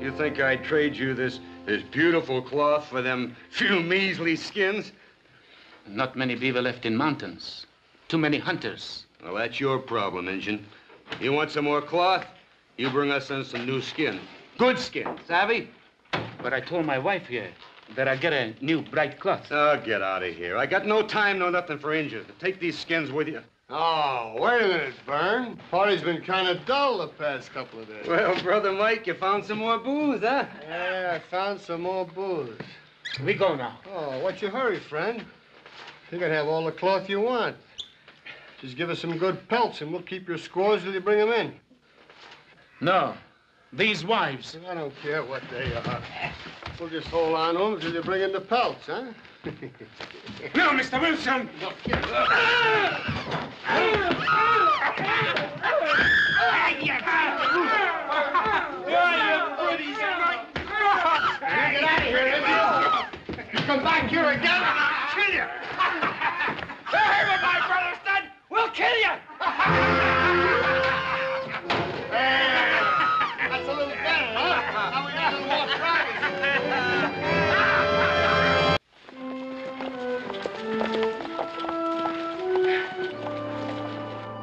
You think I'd trade you this, this beautiful cloth for them few measly skins? Not many beaver left in mountains. Too many hunters. Well, that's your problem, Injun. You want some more cloth? You bring us in some new skin. Good skin, savvy? But I told my wife here that I get a new bright cloth. Oh, get out of here. I got no time, no nothing for Injun. Take these skins with you. Oh, wait a minute, Vern. Party's been kind of dull the past couple of days. Well, Brother Mike, you found some more booze, huh? Yeah, I found some more booze. We go now. Oh, what's your hurry, friend? You can have all the cloth you want. Just give us some good pelts and we'll keep your scores till you bring them in. No. These wives. I don't care what they are. We'll just hold on to them till you bring in the pelts, huh? No, Mr. Wilson! Get out of here, You come back here again I'll kill you. Hey, what my brother's done, we'll kill you! That's a little better, huh? Now we got a little more practice.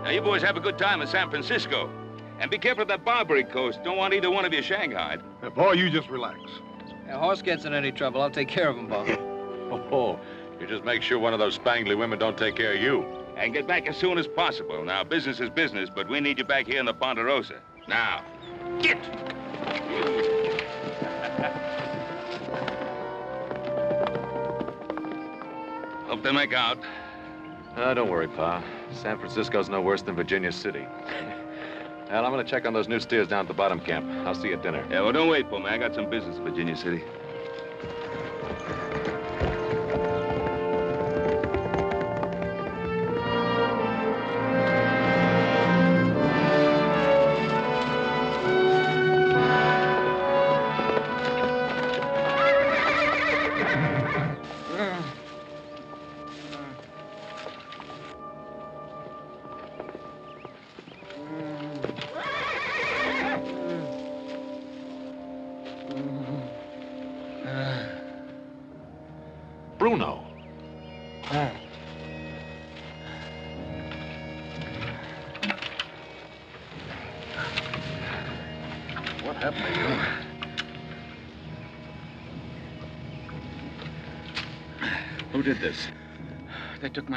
Now, you boys have a good time in San Francisco. And be careful of that Barbary Coast. Don't want either one of you shanghaied. Now, boy, you just relax. If a horse gets in any trouble, I'll take care of him, Bob. Oh, oh, you just make sure one of those spangly women don't take care of you. And get back as soon as possible. Now, business is business, but we need you back here in the Ponderosa. Now, get! Hope they make out. Ah, don't worry, Pa. San Francisco's no worse than Virginia City. Well, I'm gonna check on those new steers down at the bottom camp. I'll see you at dinner. Yeah, well, don't wait for me. I got some business in Virginia City.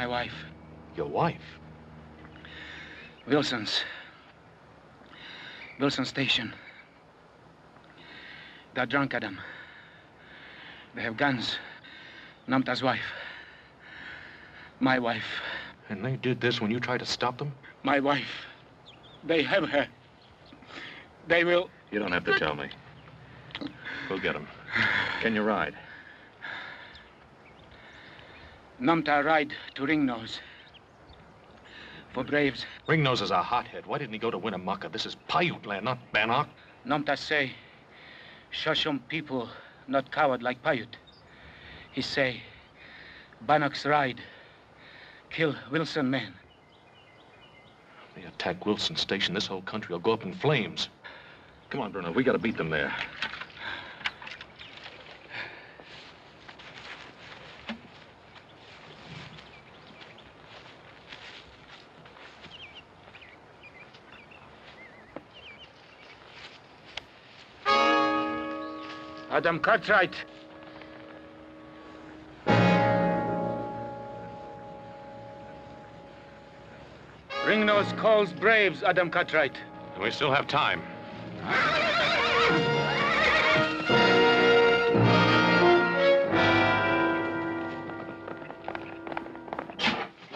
My wife. Your wife? Wilson's. Wilson Station. They're drunk, Adam. They have guns. Namta's wife. My wife. And they did this when you tried to stop them? My wife. They have her. They will. You don't have to tell me. We'll get them. Can you ride? Namta ride to Ringnose. For Braves. Ringnose is a hothead. Why didn't he go to Winnemucca? This is Paiute land, not Bannock. Namta say, Shoshone people not coward like Paiute. He say, Bannock's ride, kill Wilson man. They attack Wilson Station, this whole country will go up in flames. Come on, Bruno. We gotta beat them there. Adam Cartwright. Ringnose calls Braves, Adam Cartwright. And we still have time. I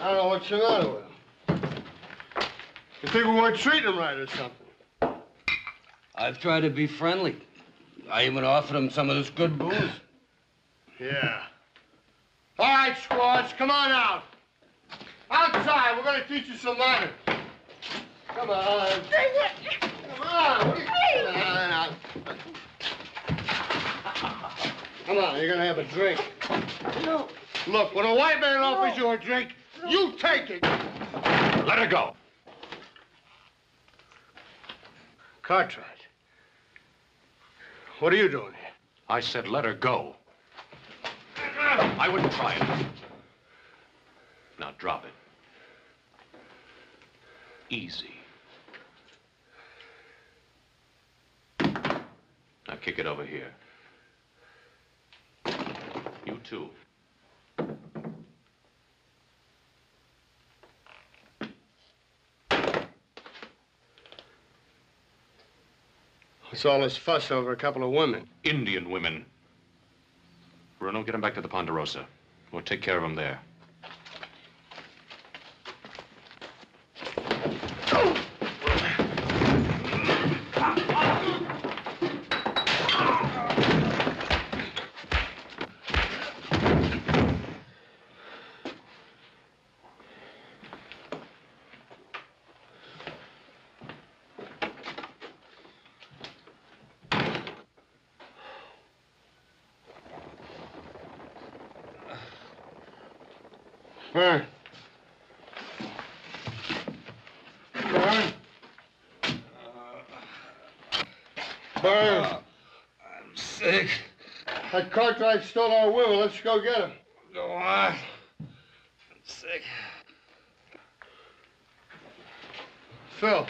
don't know what's the matter with him. You think we weren't treating him right or something? I've tried to be friendly. I even offered him some of this good booze. Yeah. All right, squads, come on out. Outside, we're gonna teach you some manners. Come on. Come on. What Come on. Come on, you're gonna have a drink. No. Look, when a white man offers you a drink, you take it. Let her go. Cartwright. What are you doing here? I said let her go. I wouldn't try it. Now drop it. Easy. Now kick it over here. You too. What's all this fuss over a couple of women? Indian women. Bruno, get him back to the Ponderosa. We'll take care of him there. Burn. Burn. Burn. I'm sick. That Cartwright stole our women. Let's go get him. Go on. I'm sick. Phil.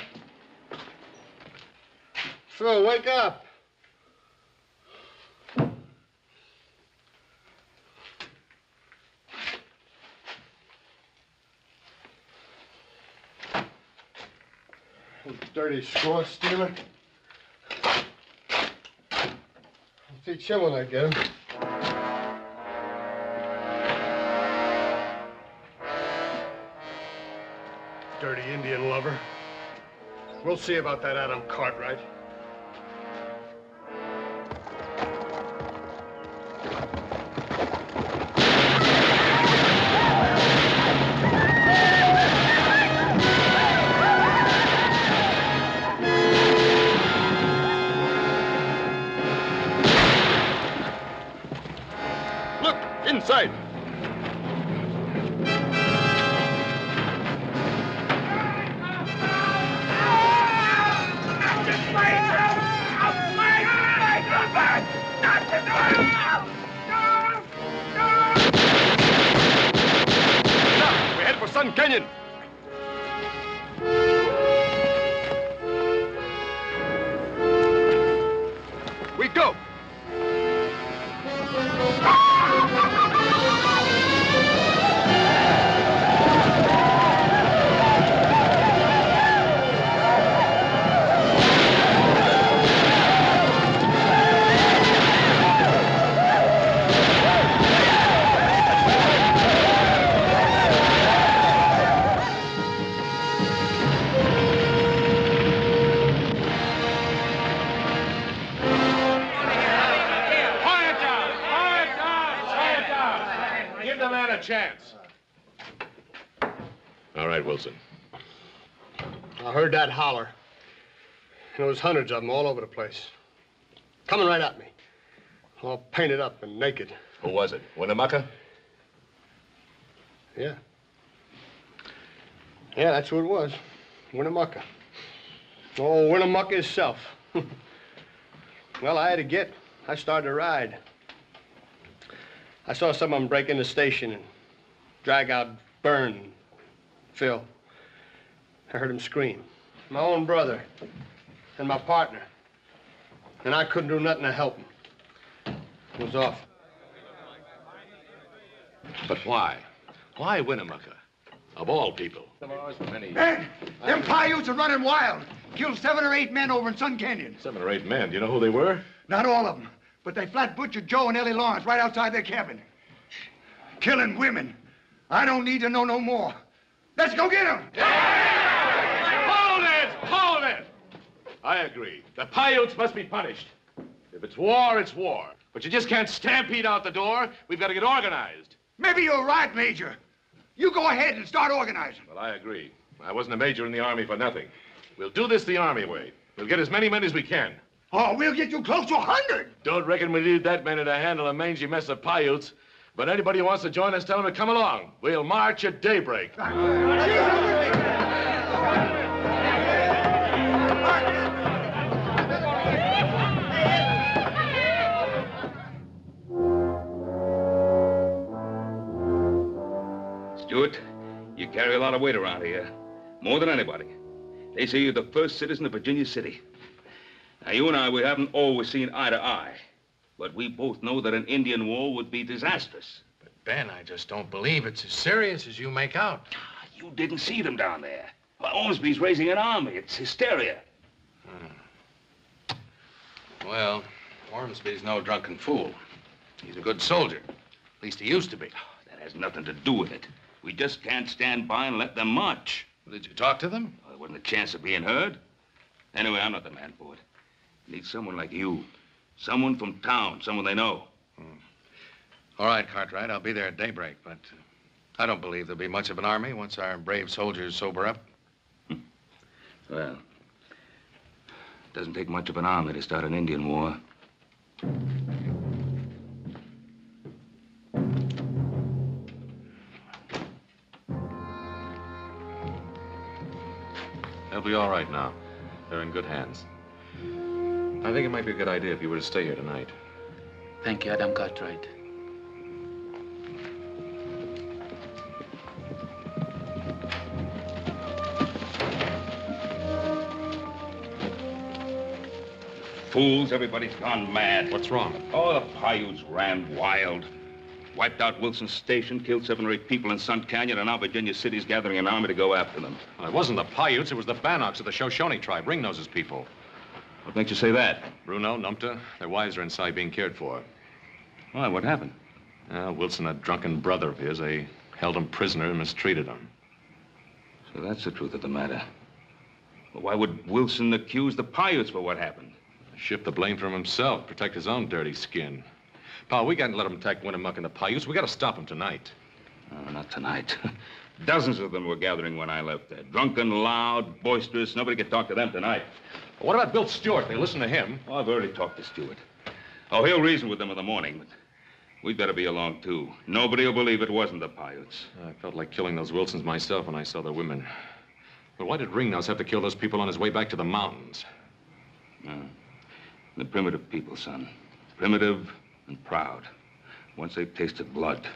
Phil, wake up. Dirty score stealer. I'll teach him when I get him. We'll see about that Adam Cartwright. There was hundreds of them all over the place. Coming right at me. All painted up and naked. Who was it? Winnemucca? Yeah. Yeah, that's who it was. Winnemucca. Oh, Winnemucca himself. well, I had to get. I started to ride. I saw some of them break in the station and drag out Vern, Phil. I heard him scream. My own brother and my partner. And I couldn't do nothing to help him. It was off. But why? Why Winnemucca? Of all people. Man, them Paiutes are running wild. Killed seven or eight men over in Sun Canyon. Seven or eight men. Do you know who they were? Not all of them, but they flat butchered Joe and Ellie Lawrence right outside their cabin. Killing women. I don't need to know no more. Let's go get them. Hold it! Hold it! I agree. The Paiutes must be punished. If it's war, it's war. But you just can't stampede out the door. We've got to get organized. Maybe you're right, Major. You go ahead and start organizing. Well, I agree. I wasn't a major in the Army for nothing. We'll do this the Army way. We'll get as many men as we can. Oh, we'll get you close to a hundred. Don't reckon we need that many to handle a mangy mess of Paiutes. But anybody who wants to join us, tell them to come along. We'll march at daybreak. you carry a lot of weight around here. More than anybody. They say you're the first citizen of Virginia City. Now, you and I, we haven't always seen eye to eye. But we both know that an Indian war would be disastrous. But, Ben, I just don't believe it's as serious as you make out. Ah, you didn't see them down there. Well, Ormsby's raising an army. It's hysteria. Hmm. Well, Ormsby's no drunken fool. He's a good soldier. At least he used to be. Ah, that has nothing to do with it. We just can't stand by and let them march. Did you talk to them? Well, there wasn't a chance of being heard. Anyway, I'm not the man for it. Need someone like you. Someone from town, someone they know. All right, Cartwright, I'll be there at daybreak, but uh, I don't believe there'll be much of an army once our brave soldiers sober up. Well, it doesn't take much of an army to start an Indian war. Be all right now. They're in good hands. I think it might be a good idea if you were to stay here tonight. Thank you, Adam Cartwright. Fools, everybody's gone mad. What's wrong? Oh, the Paiutes ran wild. Wiped out Wilson Station, killed seven or eight people in Sun Canyon, and now Virginia City's gathering an army to go after them. Well, it wasn't the Paiutes, it was the Bannocks of the Shoshone tribe, Ringnose's people. What makes you say that? Bruno, Numpta, their wives are inside being cared for. Why, what happened? Uh, Wilson, a drunken brother of his, they held him prisoner and mistreated him. So that's the truth of the matter. Well, why would Wilson accuse the Paiutes for what happened? Shift the blame from himself, protect his own dirty skin. Pal, we can't let him attack Winnemucca and the Paiutes. We gotta stop him tonight. Oh, not tonight. Dozens of them were gathering when I left there. Drunken, loud, boisterous. Nobody could talk to them tonight. What about Bill Stewart? They listen to him. Oh, I've already talked to Stewart. Oh, he'll reason with them in the morning, but we'd better be along, too. Nobody will believe it wasn't the Paiutes. I felt like killing those Wilsons myself when I saw their women. But why did Ringnose have to kill those people on his way back to the mountains? Uh, the primitive people, son. Primitive and proud. Once they've tasted blood.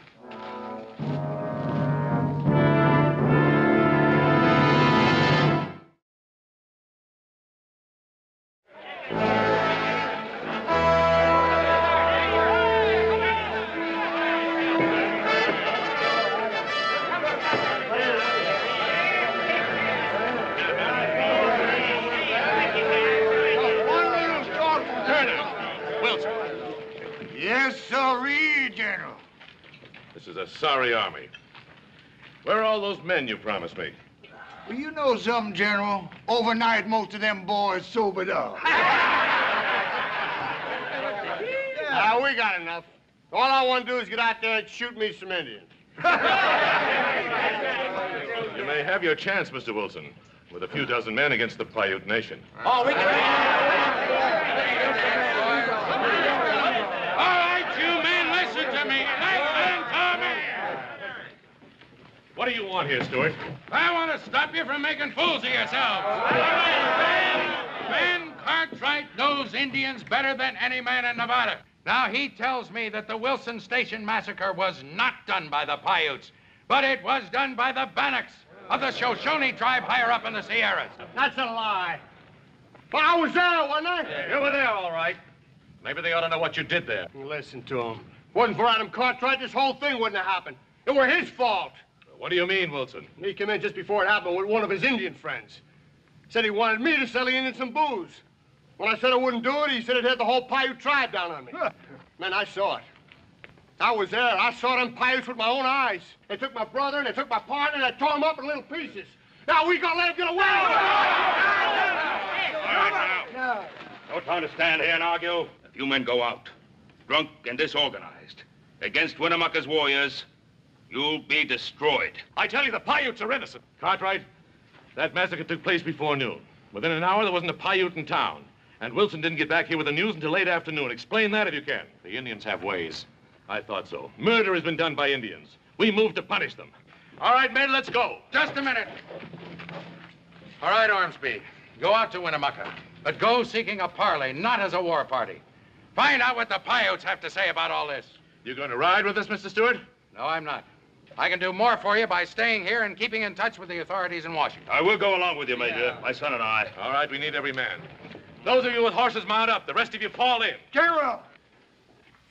This is a sorry army. Where are all those men you promised me? Well, you know something, General? Overnight, most of them boys sobered up. Ah, we got enough. All I want to do is get out there and shoot me some Indians. You may have your chance, Mr. Wilson, with a few dozen men against the Paiute Nation. Oh, we can. All right, you men, listen to me. Listen to me. What do you want here, Stewart? I want to stop you from making fools of yourselves. Ben, ben Cartwright knows Indians better than any man in Nevada. Now, he tells me that the Wilson Station massacre was not done by the Paiutes, but it was done by the Bannocks of the Shoshone tribe higher up in the Sierras. That's a lie. Well, I was there, wasn't I? You were there, all right. Maybe they ought to know what you did there. Listen to him. Wasn't for Adam Cartwright, this whole thing wouldn't have happened. It were his fault. What do you mean, Wilson? He came in just before it happened with one of his Indian friends. Said he wanted me to sell the Indians some booze. When I said I wouldn't do it, he said it had the whole Paiute tribe down on me. Man, I saw it. I was there. I saw them Paiutes with my own eyes. They took my brother and they took my partner and they tore him up in little pieces. Now we gotta let him get away. All right, now. No time to stand here and argue. If you men go out, drunk and disorganized, against Winnemucca's warriors, You'll be destroyed. I tell you, the Paiutes are innocent. Cartwright, that massacre took place before noon. Within an hour, there wasn't a Paiute in town. And Wilson didn't get back here with the news until late afternoon. Explain that if you can. The Indians have ways. I thought so. Murder has been done by Indians. We moved to punish them. All right, men, let's go. Just a minute. All right, Ormsby. Go out to Winnemucca. But go seeking a parley, not as a war party. Find out what the Paiutes have to say about all this. You going to ride with us, Mr. Stewart? No, I'm not. I can do more for you by staying here and keeping in touch with the authorities in Washington. I will go along with you, Major. My son and I. All right, we need every man. Those of you with horses mount up. The rest of you fall in. General!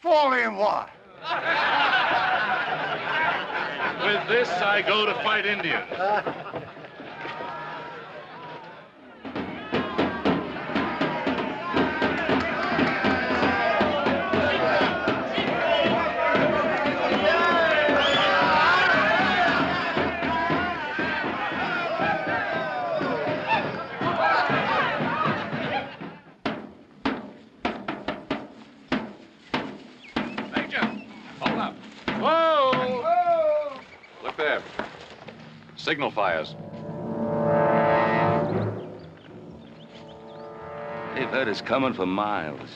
Fall in what? With this, I go to fight Indians. Signal fires. They've heard us coming for miles.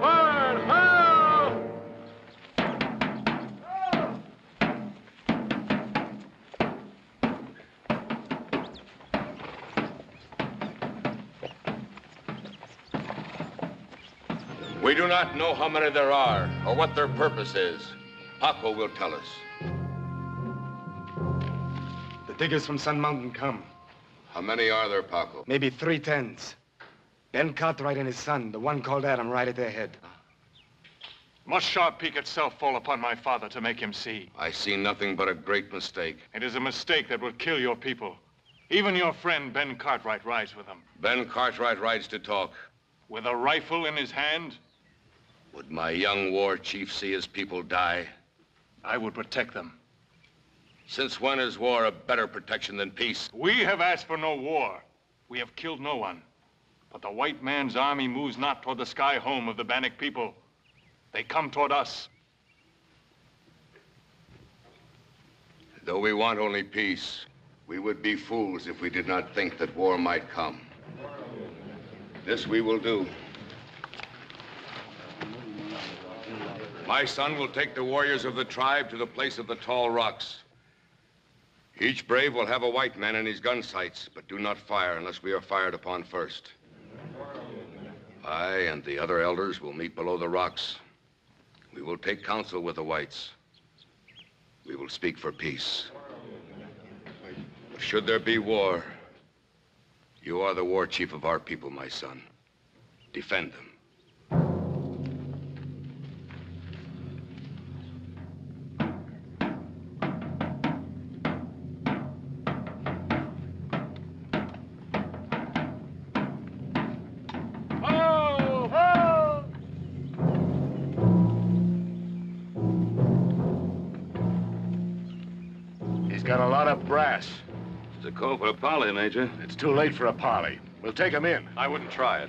Forward! Ho! We do not know how many there are or what their purpose is. Paco will tell us. The diggers from Sun Mountain come. How many are there, Paco? Maybe three tens. Ben Cartwright and his son, the one called Adam, right at their head. Must Sharp Peak itself fall upon my father to make him see? I see nothing but a great mistake. It is a mistake that will kill your people. Even your friend Ben Cartwright rides with them. Ben Cartwright rides to talk. With a rifle in his hand, Would my young war chief see his people die? I would protect them. Since when is war a better protection than peace? We have asked for no war. We have killed no one. But the white man's army moves not toward the sky home of the Bannock people. They come toward us. Though we want only peace, we would be fools if we did not think that war might come. This we will do. My son will take the warriors of the tribe to the place of the tall rocks. Each brave will have a white man in his gun sights, but do not fire unless we are fired upon first. I and the other elders will meet below the rocks. We will take counsel with the whites. We will speak for peace. Should there be war, you are the war chief of our people, my son. Defend them. Got a lot of brass. It's a call for a parley, Major. It's too late for a parley. We'll take him in. I wouldn't try it.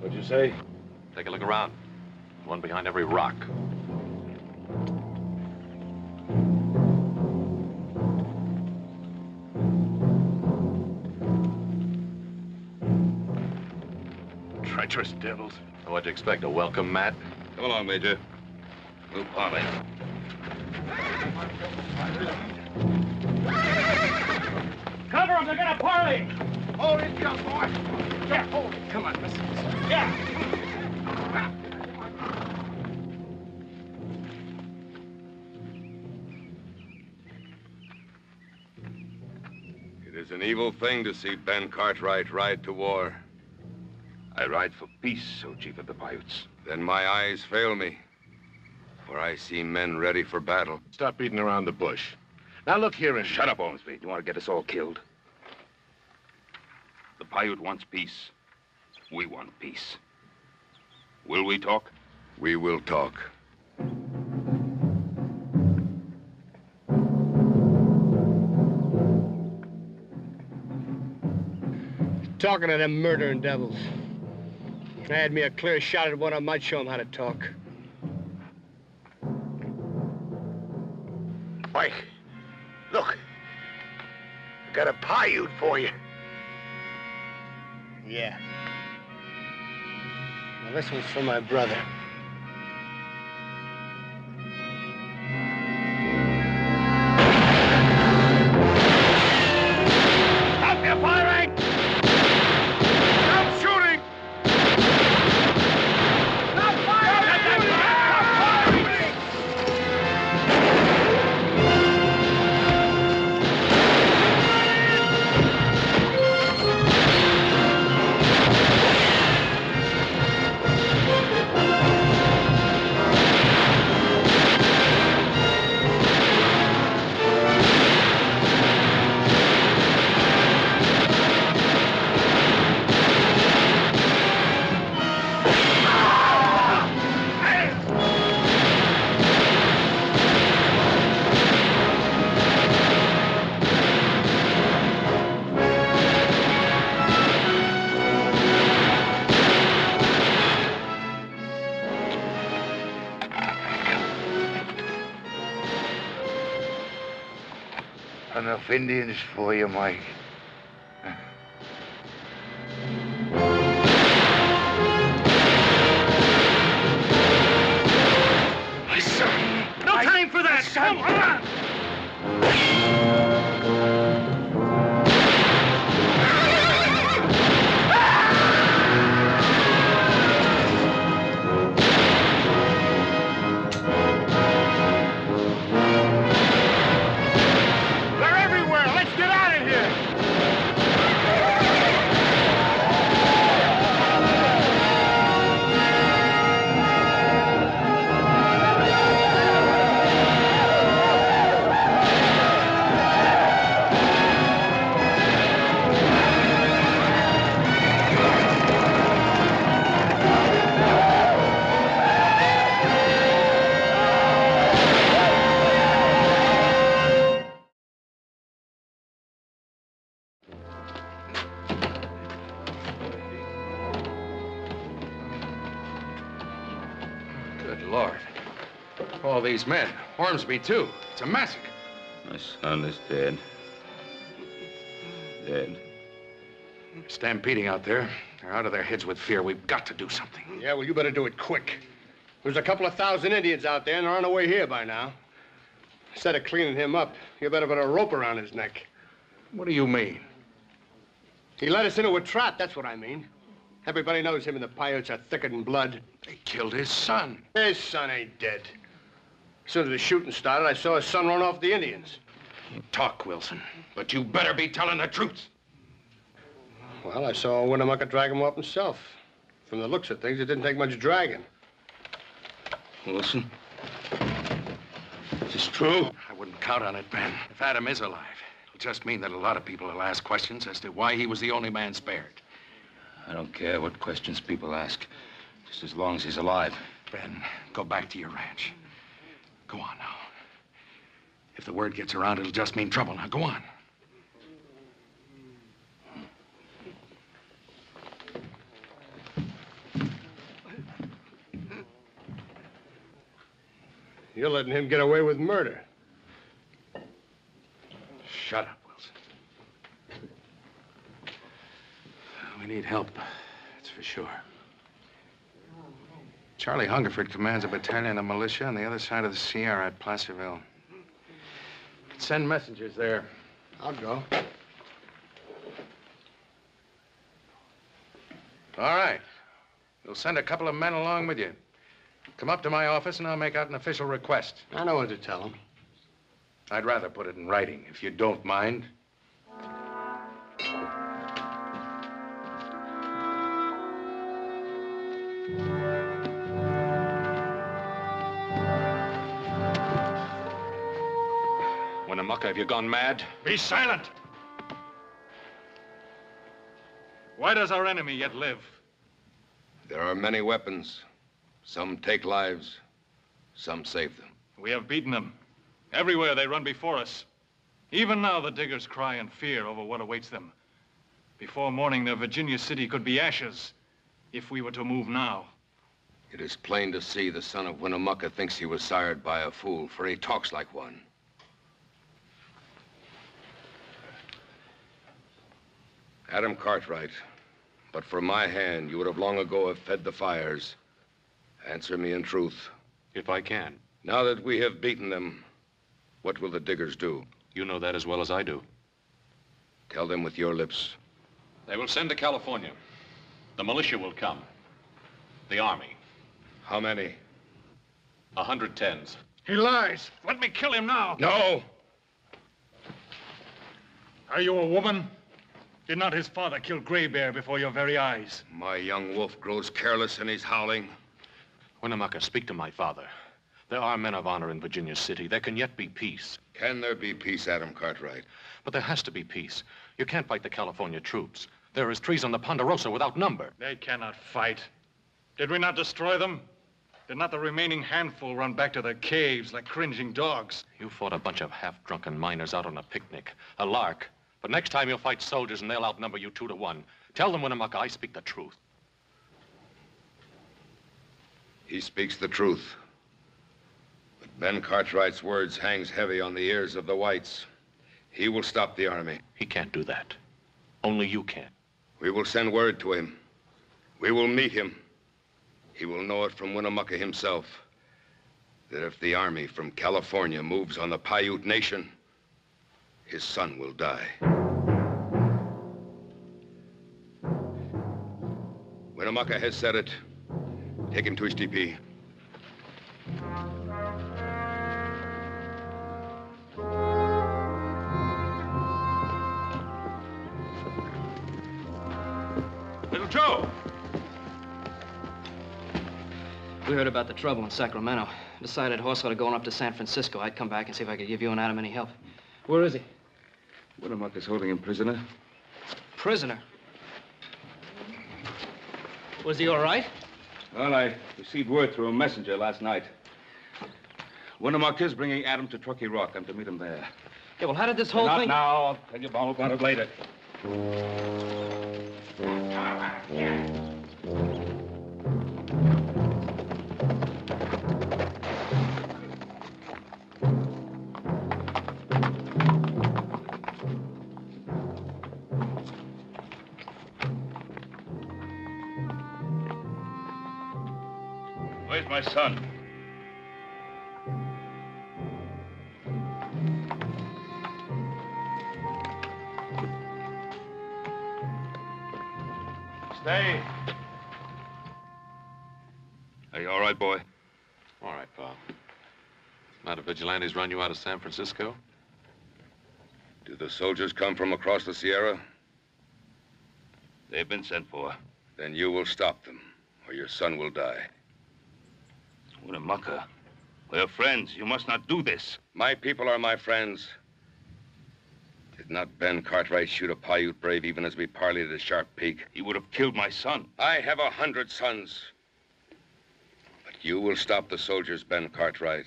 What'd you say? Take a look around. One behind every rock. Treacherous devils. What'd you expect, a welcome mat? Come along, Major. We'll parley. Cover him! Parley! Hold it, young boy. Yeah, hold it. Come on, listen. Yeah. It is an evil thing to see Ben Cartwright ride to war. I ride for peace, O Chief of the Paiutes. Then my eyes fail me, for I see men ready for battle. Stop beating around the bush. Now look here and Shut up, Ormsby. You want to get us all killed? The Paiute wants peace. We want peace. Will we talk? We will talk. Talking to them murdering devils. If I had me a clear shot at one, I might show them how to talk. Mike, look. I got a Paiute for you. Yeah. Now, this one's for my brother. Indians for you, Mike. These men. Ormsby, too. It's a massacre. My son is dead. Dead. They're Stampeding out there. They're out of their heads with fear. We've got to do something. Yeah, well, you better do it quick. There's a couple of thousand Indians out there, and they're on their way here by now. Instead of cleaning him up, you better put a rope around his neck. What do you mean? He led us into a trap, that's what I mean. Everybody knows him and the Paiutes are thicker than blood. They killed his son. His son ain't dead. As soon as the shooting started, I saw his son run off the Indians. You talk, Wilson, but you better be telling the truth. Well, I saw Winnemucca drag him up himself. From the looks of things, it didn't take much dragging. Wilson? Is this true? I wouldn't count on it, Ben. If Adam is alive, it'll just mean that a lot of people will ask questions as to why he was the only man spared. I don't care what questions people ask, just as long as he's alive. Ben, go back to your ranch. Go on now. If the word gets around, it'll just mean trouble. Now, go on. You're letting him get away with murder. Shut up, Wilson. We need help, that's for sure. Charlie Hungerford commands a battalion of militia on the other side of the Sierra at Placerville. Send messengers there. I'll go. All right. You'll send a couple of men along with you. Come up to my office and I'll make out an official request. I know what to tell him. I'd rather put it in writing, if you don't mind. Winnemucca, have you gone mad? Be silent! Why does our enemy yet live? There are many weapons. Some take lives, some save them. We have beaten them. Everywhere they run before us. Even now, the diggers cry in fear over what awaits them. Before morning, their Virginia city could be ashes if we were to move now. It is plain to see the son of Winnemucca thinks he was sired by a fool, for he talks like one. Adam Cartwright. But for my hand, you would have long ago have fed the fires. Answer me in truth. If I can. Now that we have beaten them, what will the diggers do? You know that as well as I do. Tell them with your lips. They will send to California. The militia will come. The army. How many? A hundred tens. He lies. Let me kill him now. No! Are you a woman? Did not his father kill Gray Bear before your very eyes? My young wolf grows careless in his howling. Winnemucca, speak to my father. There are men of honor in Virginia City. There can yet be peace. Can there be peace, Adam Cartwright? But there has to be peace. You can't fight the California troops. There is trees on the Ponderosa without number. They cannot fight. Did we not destroy them? Did not the remaining handful run back to their caves like cringing dogs? You fought a bunch of half-drunken miners out on a picnic. A lark. But next time you'll fight soldiers and they'll outnumber you two to one. Tell them, Winnemucca, I speak the truth. He speaks the truth. But Ben Cartwright's words hangs heavy on the ears of the whites. He will stop the army. He can't do that. Only you can. We will send word to him. We will meet him. He will know it from Winnemucca himself. That if the army from California moves on the Paiute Nation, his son will die. Winnemucca has said it. Take him to his tepee. Little Joe! We heard about the trouble in Sacramento. Decided horse ought to going up to San Francisco. I'd come back and see if I could give you and Adam any help. Where is he? Winnemucca's holding him prisoner. Prisoner. Was he all right? Well, I received word through a messenger last night. Winnemucca's bringing Adam to Truckee Rock. I'm to meet him there. Yeah, well, how did this whole Not thing... now. I'll tell you all about it later. My son? Stay. Are you all right, boy? All right, pal. Not a vigilantes run you out of San Francisco? Do the soldiers come from across the Sierra? They've been sent for. Then you will stop them, or your son will die. Winnemucca, we're friends. You must not do this. My people are my friends. Did not Ben Cartwright shoot a Paiute brave even as we parleyed at Sharp Peak? He would have killed my son. I have a hundred sons. But you will stop the soldiers, Ben Cartwright.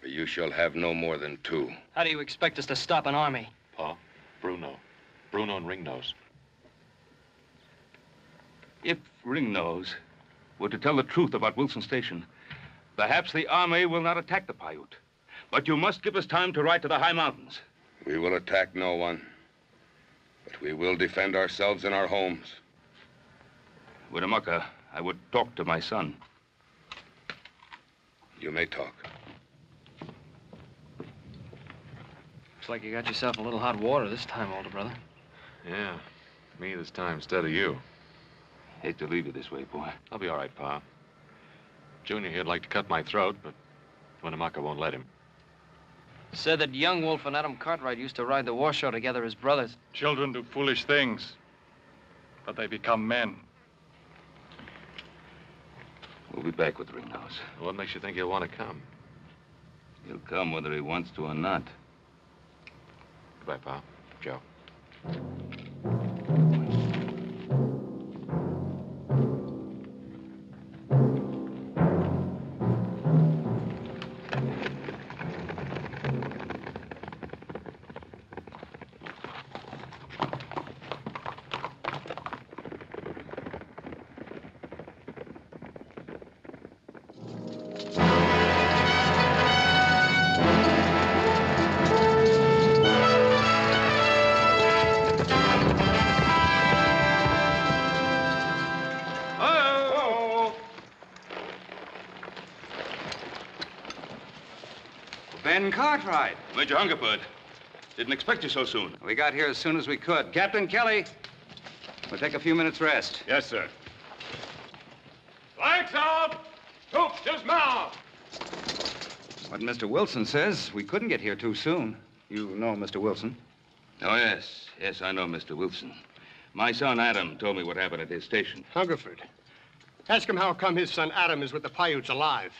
For you shall have no more than two. How do you expect us to stop an army? Pa, Bruno. Bruno and Ringnose. If Ringnose were to tell the truth about Wilson Station, perhaps the army will not attack the Paiute. But you must give us time to ride to the high mountains. We will attack no one. But we will defend ourselves in our homes. Winnemucca, I would talk to my son. You may talk. Looks like you got yourself a little hot water this time, older brother. Yeah, me this time instead of you. Hate to leave you this way, boy. I'll be all right, Pa. Junior here'd like to cut my throat, but Winnemucca won't let him. Said that young Wolf and Adam Cartwright used to ride the war show together as brothers. Children do foolish things, but they become men. We'll be back with Ringnose. What makes you think he'll want to come? He'll come whether he wants to or not. Goodbye, Pa. Joe. Major Hungerford. Didn't expect you so soon. We got here as soon as we could. Captain Kelly, we'll take a few minutes rest. Yes, sir. Lights off! Troops dismount! What Mr. Wilson says, we couldn't get here too soon. You know Mr. Wilson. Oh, yes. Yes, I know Mr. Wilson. My son Adam told me what happened at his station. Hungerford. Ask him how come his son Adam is with the Paiutes alive.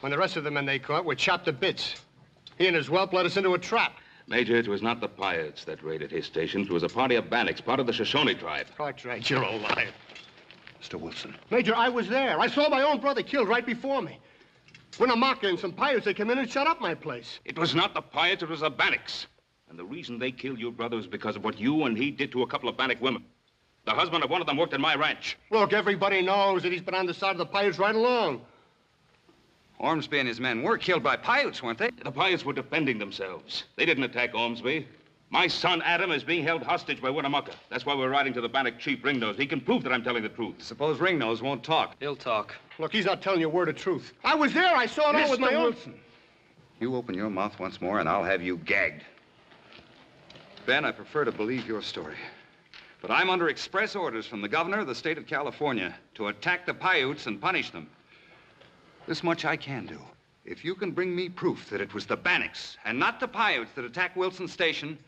When the rest of the men they caught were chopped to bits. He and his whelp led us into a trap. Major, it was not the Paiutes that raided his station. It was a party of Bannocks, part of the Shoshone tribe. Right, right. You're a liar. Mr. Wilson. Major, I was there. I saw my own brother killed right before me. Winnemucca and some Paiutes, they came in and shut up my place. It was not the Paiutes, it was the Bannocks. And the reason they killed your brother was because of what you and he did to a couple of Bannock women. The husband of one of them worked at my ranch. Look, everybody knows that he's been on the side of the Paiutes right along. Ormsby and his men were killed by Paiutes, weren't they? The Paiutes were defending themselves. They didn't attack Ormsby. My son Adam is being held hostage by Winnemucca. That's why we're riding to the Bannock chief, Ringnose. He can prove that I'm telling the truth. Suppose Ringnose won't talk. He'll talk. Look, he's not telling you a word of truth. I was there. I saw it all with my own... Wilson. You open your mouth once more, and I'll have you gagged. Ben, I prefer to believe your story. But I'm under express orders from the governor of the state of California to attack the Paiutes and punish them. This much I can do. If you can bring me proof that it was the Bannocks and not the Paiutes that attacked Wilson Station,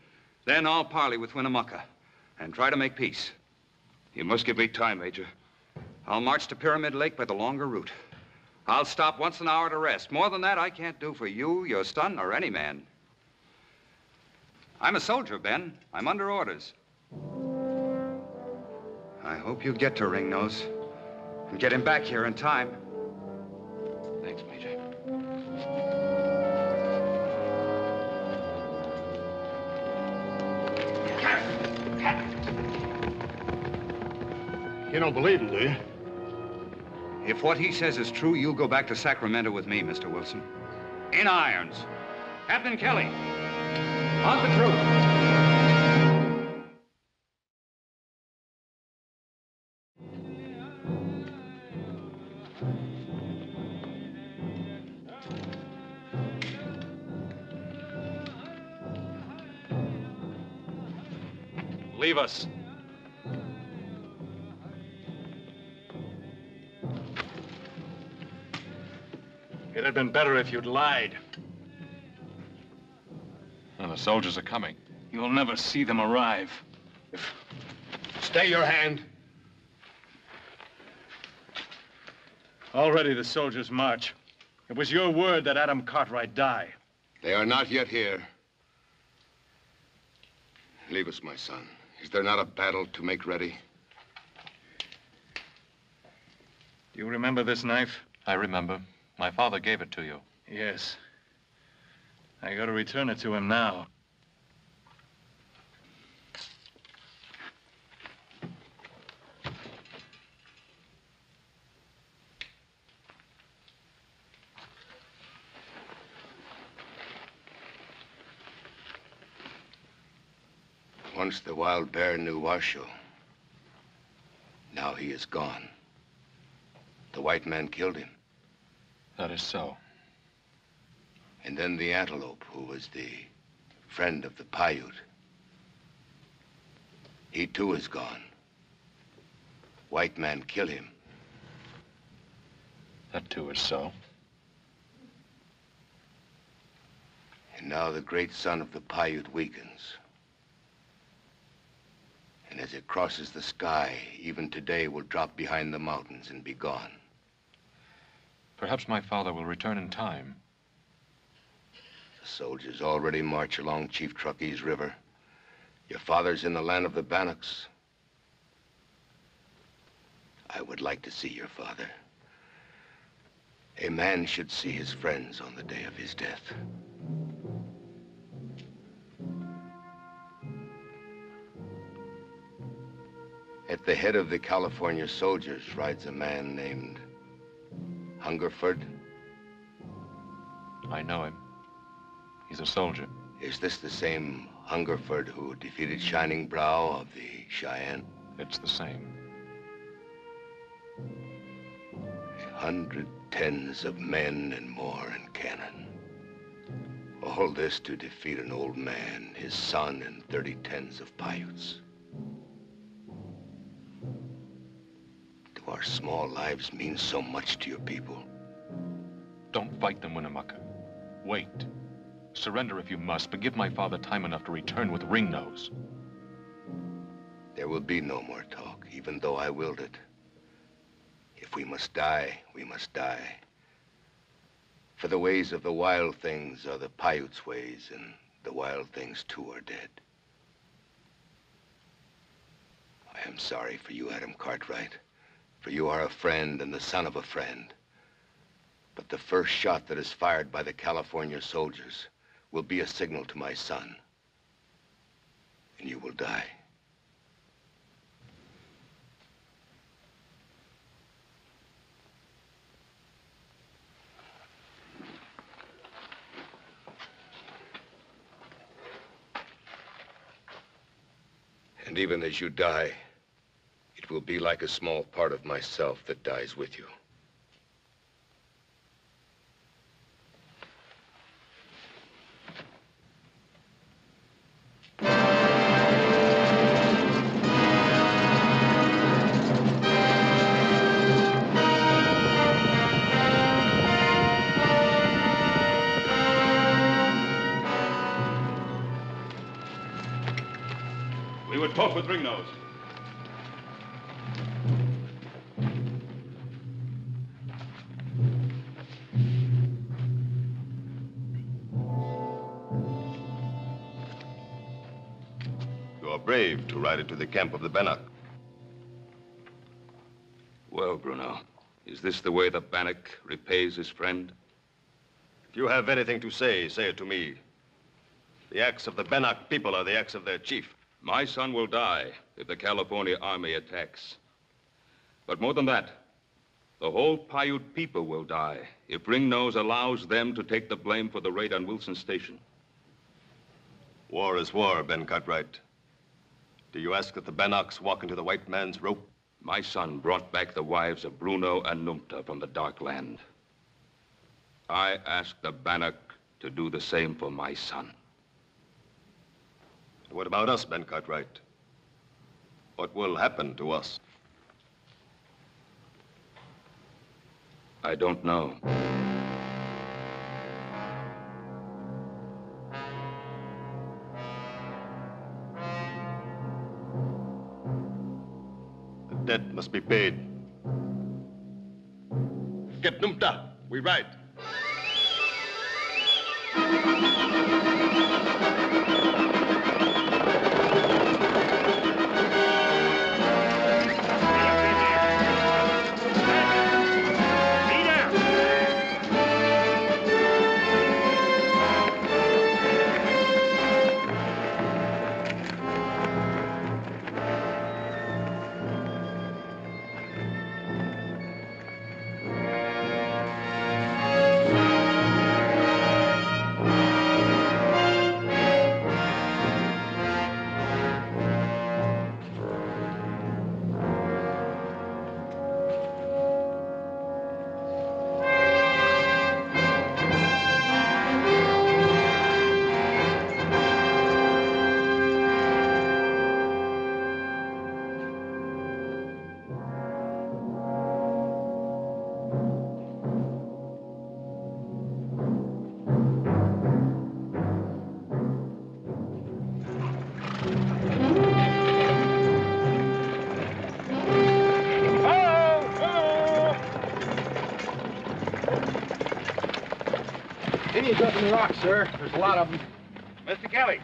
then I'll parley with Winnemucca and try to make peace. You must give me time, Major. I'll march to Pyramid Lake by the longer route. I'll stop once an hour to rest. More than that, I can't do for you, your son, or any man. I'm a soldier, Ben. I'm under orders. I hope you get to Ringnose and get him back here in time. You don't believe him, do you? If what he says is true, you'll go back to Sacramento with me, Mr. Wilson. In irons. Captain Kelly, on the truth. Leave us. Been better if you'd lied. And the soldiers are coming. You'll never see them arrive. If stay your hand. Already the soldiers march. It was your word that Adam Cartwright die. They are not yet here. Leave us, my son. Is there not a battle to make ready? Do you remember this knife? I remember. My father gave it to you. Yes. I gotta return it to him now. Once the wild bear knew Washoe. Now he is gone. The white man killed him. That is so. And then the antelope, who was the friend of the Paiute. He too is gone. White man kill him. That too is so. And now the great sun of the Paiute weakens. And as it crosses the sky, even today will drop behind the mountains and be gone. Perhaps my father will return in time. The soldiers already march along Chief Truckee's River. Your father's in the land of the Bannocks. I would like to see your father. A man should see his friends on the day of his death. At the head of the California soldiers rides a man named Hungerford. I know him. He's a soldier. Is this the same Hungerford who defeated Shining Brow of the Cheyenne? It's the same. A hundred tens of men and more in cannon. All this to defeat an old man, his son, and thirty tens of Paiutes. Our small lives mean so much to your people? Don't fight them, Winnemucca. Wait. Surrender if you must, but give my father time enough to return with Ringnose. There will be no more talk, even though I willed it. If we must die, we must die. For the ways of the wild things are the Paiutes' ways, and the wild things too are dead. I am sorry for you, Adam Cartwright, for you are a friend and the son of a friend. But the first shot that is fired by the California soldiers will be a signal to my son. And you will die. And even as you die, will be like a small part of myself that dies with you. We would talk with Ringnose. Brave to ride into the camp of the Bannock. Well, Bruno, is this the way the Bannock repays his friend? If you have anything to say, say it to me. The acts of the Bannock people are the acts of their chief. My son will die if the California army attacks. But more than that, the whole Paiute people will die if Ringnose allows them to take the blame for the raid on Wilson Station. War is war, Ben Cartwright. Do you ask that the Bannocks walk into the white man's rope? My son brought back the wives of Bruno and Numta from the Dark Land. I ask the Bannock to do the same for my son. What about us, Ben Cartwright? What will happen to us? I don't know. Debt must be paid. Get Numta. We ride. Up in the rocks, sir. There's a lot of them. Mr. Kelly.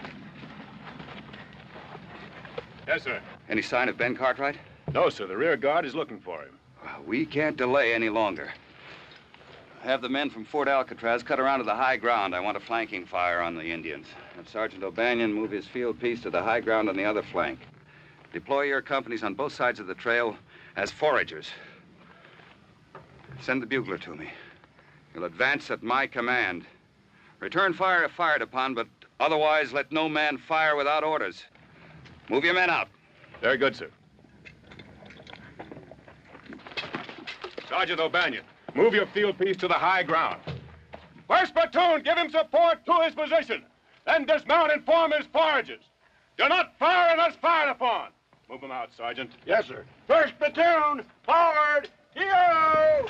Yes, sir. Any sign of Ben Cartwright? No, sir. The rear guard is looking for him. Well, we can't delay any longer. Have the men from Fort Alcatraz cut around to the high ground. I want a flanking fire on the Indians. Have Sergeant O'Banion move his field piece to the high ground on the other flank. Deploy your companies on both sides of the trail as foragers. Send the bugler to me. You'll advance at my command. Return fire if fired upon, but otherwise let no man fire without orders. Move your men out. Very good, sir. Sergeant O'Banion, move your field piece to the high ground. First platoon, give him support to his position. Then dismount and form his forages. Do not fire unless fired upon. Move them out, Sergeant. Yes, sir. First platoon, forward! Yo!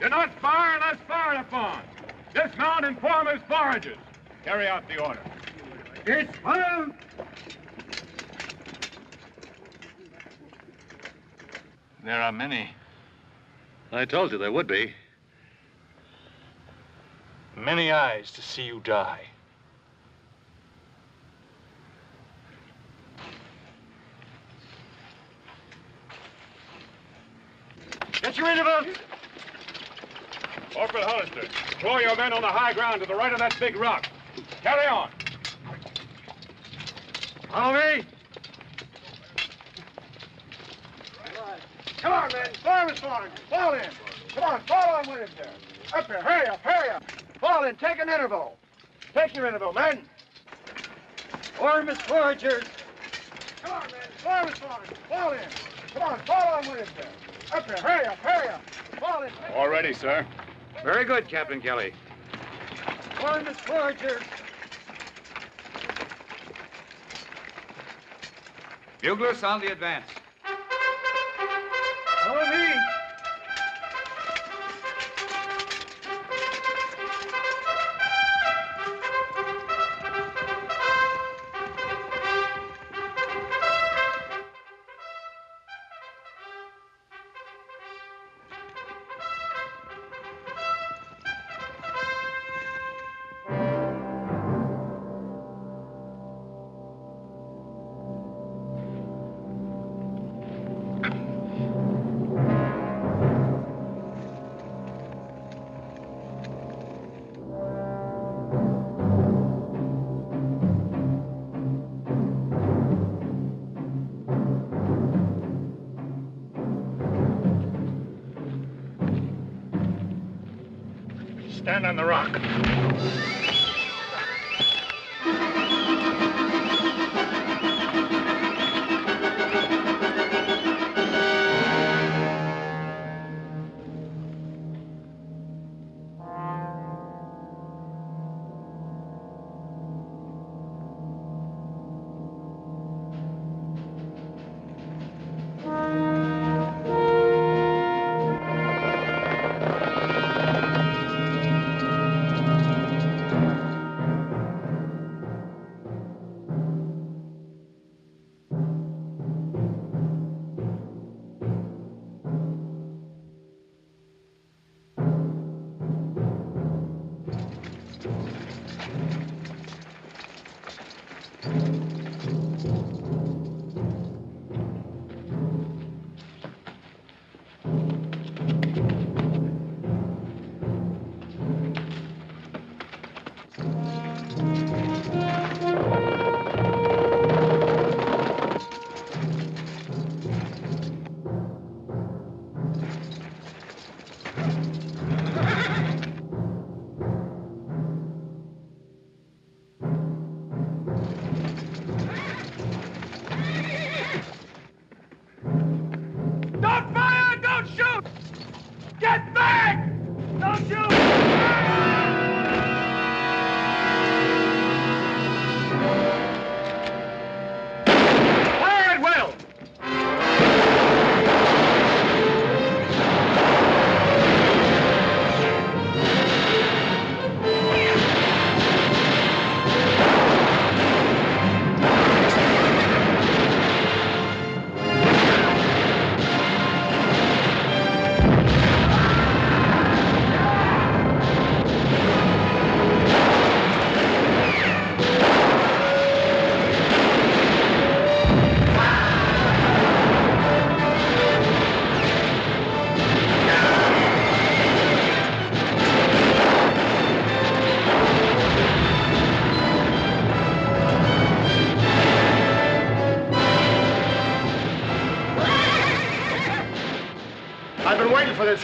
Do not fire unless fired upon. Dismount and form his forages. Carry out the order. It's fire! There are many, I told you there would be. many eyes to see you die. Get your interval. Corporal Hollister, throw your men on the high ground to the right of that big rock. Carry on. Follow me. Come on, men. Form is falling. Fall in. Come on, fall on with him there. Up here. Hurry up, hurry up. Fall in. Take an interval. Take your interval, men. Form is foragers. Come on, men. Form is falling. Fall in. Come on, fall on with him there. Up here. Hurry up, hurry up. Fall in. All ready, sir. Very good, Captain Kelly. Form is foragers. Bugler, sound the advance. Stand on the rock.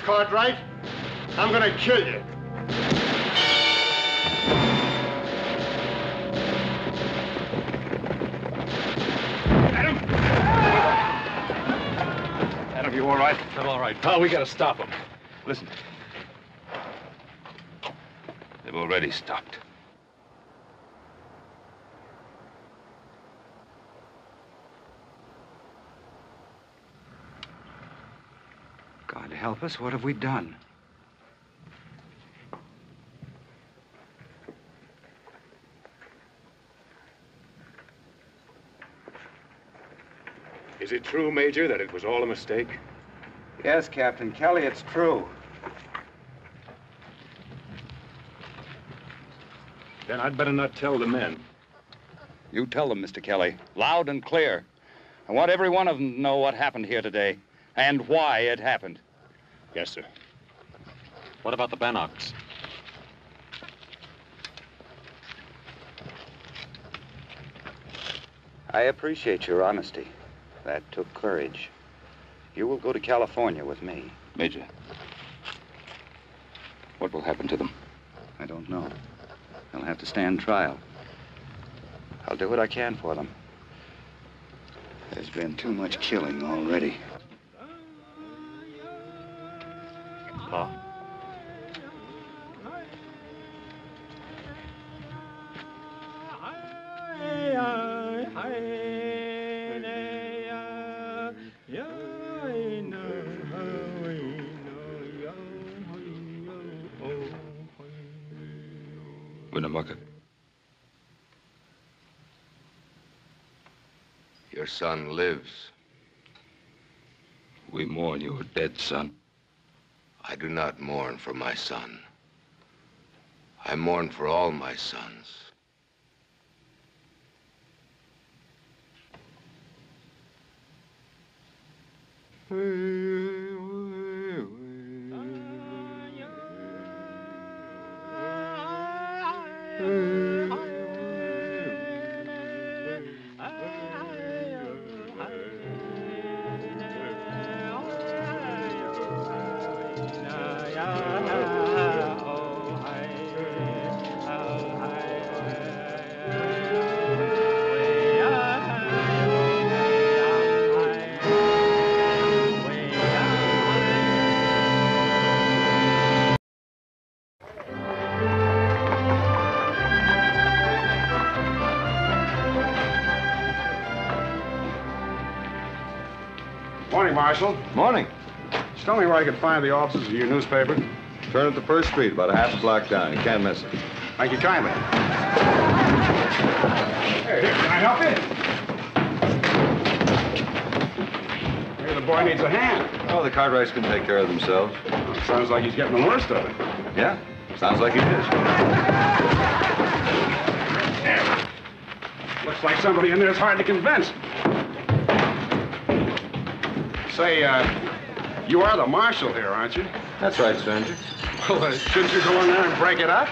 Cartwright. I'm gonna kill you. Adam, you all right? I'm all right. Pal, we gotta stop him. Listen. They've already stopped. Help us, what have we done? Is it true, Major, that it was all a mistake? Yes, Captain Kelly, it's true. Then I'd better not tell the men. You tell them, Mr. Kelly, loud and clear. I want every one of them to know what happened here today and why it happened. Yes, sir. What about the Bannocks? I appreciate your honesty. That took courage. You will go to California with me. Major, what will happen to them? I don't know. They'll have to stand trial. I'll do what I can for them. There's been too much killing already. Pa. Winnemucca. Your son lives. We mourn your dead son. I do not mourn for my son. I mourn for all my sons. Morning, Marshal. Morning. Just tell me where I can find the offices of your newspaper. Turn at the first street, about a half a block down. You can't miss it. Thank you kindly. Hey, here, can I help you? Hey, the boy needs a hand. Oh, the Cartwrights can take care of themselves. Well, sounds like he's getting the worst of it. Yeah, sounds like he is. Looks like somebody in there is hard to convince. Say, uh, you are the marshal here, aren't you? That's right, stranger. Well, uh, shouldn't you go in there and break it up?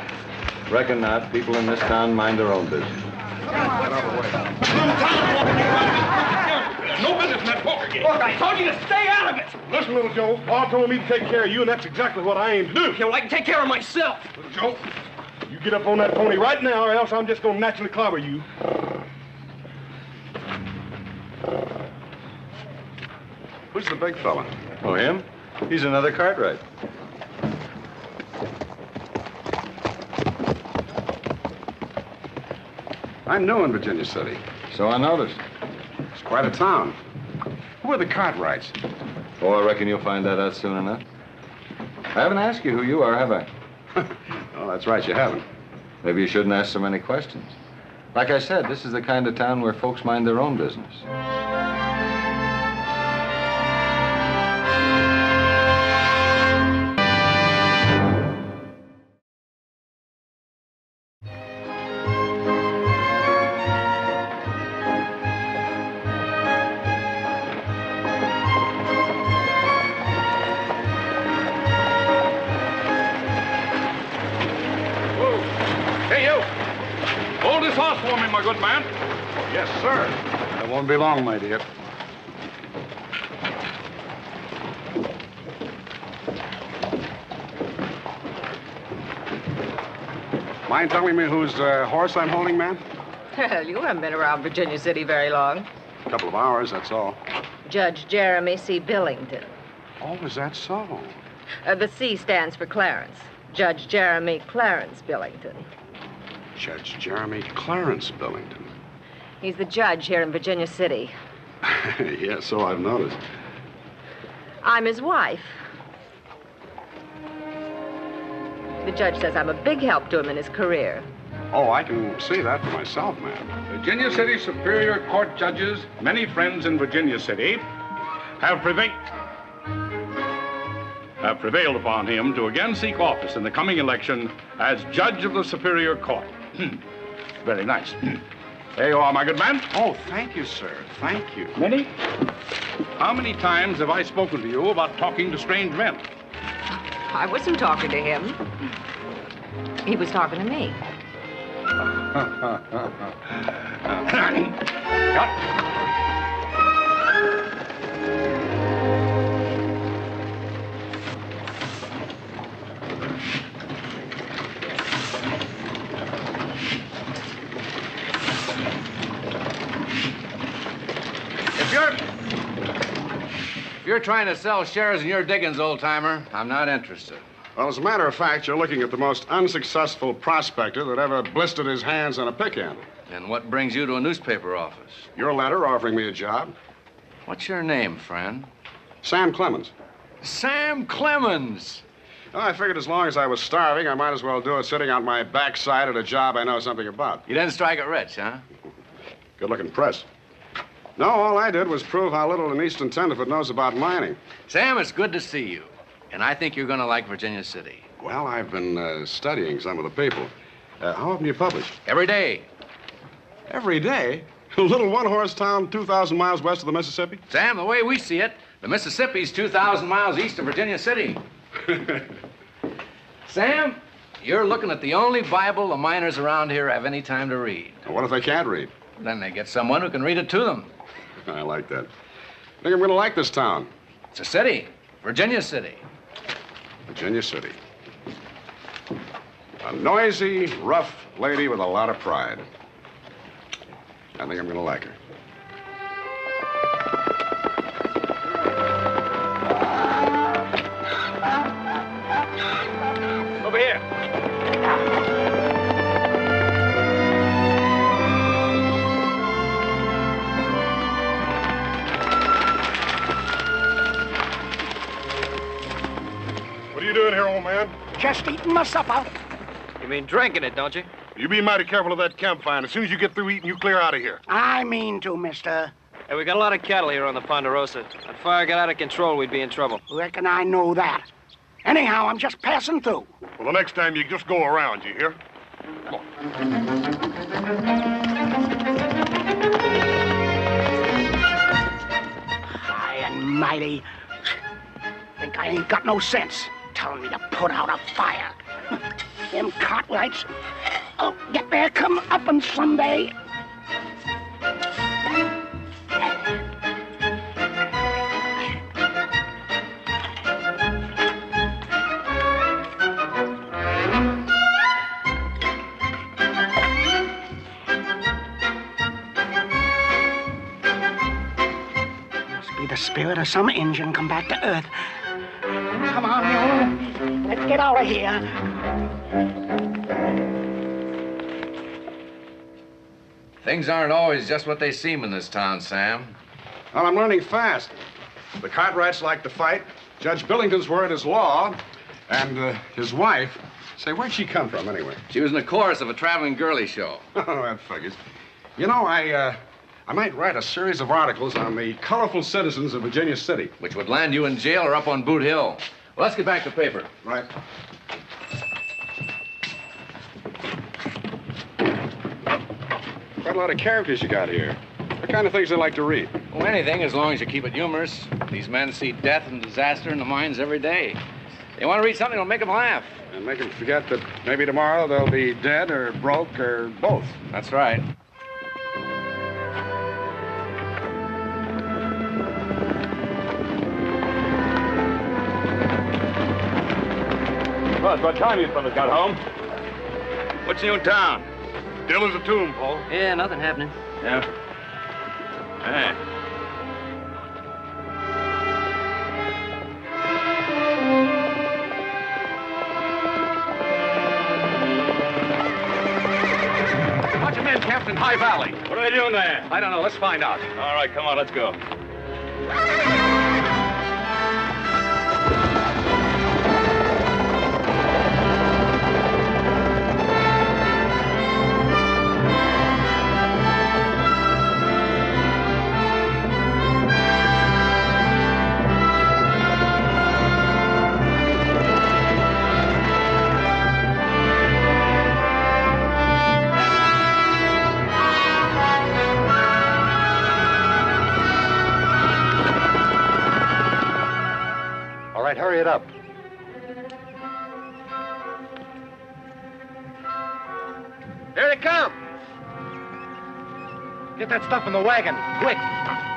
Reckon not. People in this town mind their own business. No business in that poker game. Look, I told you to stay out of it. Listen, little Joe. Pa told me to take care of you, and that's exactly what I aim to do. Okay, well, I can take care of myself. Little Joe, you get up on that pony right now, or else I'm just going to naturally clobber you. Who's the big fella? Oh, him? He's another Cartwright. I'm new in Virginia City. So I noticed. It's quite a town. Who are the Cartwrights? Oh, I reckon you'll find that out soon enough. I haven't asked you who you are, have I? Oh, that's right, you haven't. Maybe you shouldn't ask so many questions. Like I said, this is the kind of town where folks mind their own business. for me, my good man? Yes, sir. That won't be long, my dear. Mind telling me whose uh, horse I'm holding, man? Well, you haven't been around Virginia City very long. A couple of hours, that's all. Judge Jeremy C. Billington. Oh, is that so? Uh, the C stands for Clarence. Judge Jeremy Clarence Billington. Judge Jeremy Clarence Billington. He's the judge here in Virginia City. yeah, so I've noticed. I'm his wife. The judge says I'm a big help to him in his career. Oh, I can see that for myself, ma'am. Virginia City Superior Court judges, many friends in Virginia City, have prevailed have prevailed upon him to again seek office in the coming election as judge of the Superior Court. Hmm. Very nice. Hmm. There you are, my good man. Oh, thank you, sir. Thank you. Many? How many times have I spoken to you about talking to strange men? I wasn't talking to him. He was talking to me. If If you're trying to sell shares in your diggings, old timer, I'm not interested. Well, as a matter of fact, you're looking at the most unsuccessful prospector that ever blistered his hands on a pick handle. And what brings you to a newspaper office? Your letter offering me a job. What's your name, friend? Sam Clemens. Sam Clemens. Well, I figured as long as I was starving, I might as well do it sitting on my backside at a job I know something about. You didn't strike it rich, huh? Good looking press. No, all I did was prove how little an Eastern Tenderfoot knows about mining. Sam, it's good to see you. And I think you're going to like Virginia City. Well, I've been uh, studying some of the people. Uh, how often do you publish? Every day. Every day? A little one horse town 2,000 miles west of the Mississippi? Sam, the way we see it, the Mississippi's 2,000 miles east of Virginia City. Sam, you're looking at the only Bible the miners around here have any time to read. What if they can't read? Then they get someone who can read it to them. I like that. I think I'm going to like this town. It's a city, Virginia City. Virginia City. A noisy, rough lady with a lot of pride. I think I'm going to like her. Over here. Old man? Just eating my supper. You mean drinking it, don't you? You be mighty careful of that campfire. As soon as you get through eating, you clear out of here. I mean to, mister. Hey, we got a lot of cattle here on the Ponderosa. That fire got out of control, we'd be in trouble. Reckon I know that. Anyhow, I'm just passing through. Well, the next time you just go around, you hear? Come on. High and mighty. Think I ain't got no sense. Telling me to put out a fire. Them Cartwrights. Oh, get their come up on someday. Must be the spirit of some engine come back to Earth. Come on, Mule. Let's get out of here. Things aren't always just what they seem in this town, Sam. Well, I'm learning fast. The Cartwrights like to fight. Judge Billington's word is law. And uh, his wife. Say, where'd she come from, anyway? She was in the chorus of a traveling girly show. Oh, that figures. You know, I, uh, I might write a series of articles on the colorful citizens of Virginia City. Which would land you in jail or up on Boot Hill. Well, let's get back to paper. Right. Quite a lot of characters you got here. What kind of things they like to read? Well, anything as long as you keep it humorous. These men see death and disaster in the mines every day. They want to read something that'll make them laugh. And make them forget that maybe tomorrow they'll be dead or broke or both. That's right. Well, it's about time you fellas got home. What's new in town? Still as a tomb, Paul. Yeah, nothing happening. Yeah. Hey. Bunch of men camped High Valley. What are they doing there? I don't know. Let's find out. All right, come on, let's go. It up. Here they come. Get that stuff in the wagon, quick.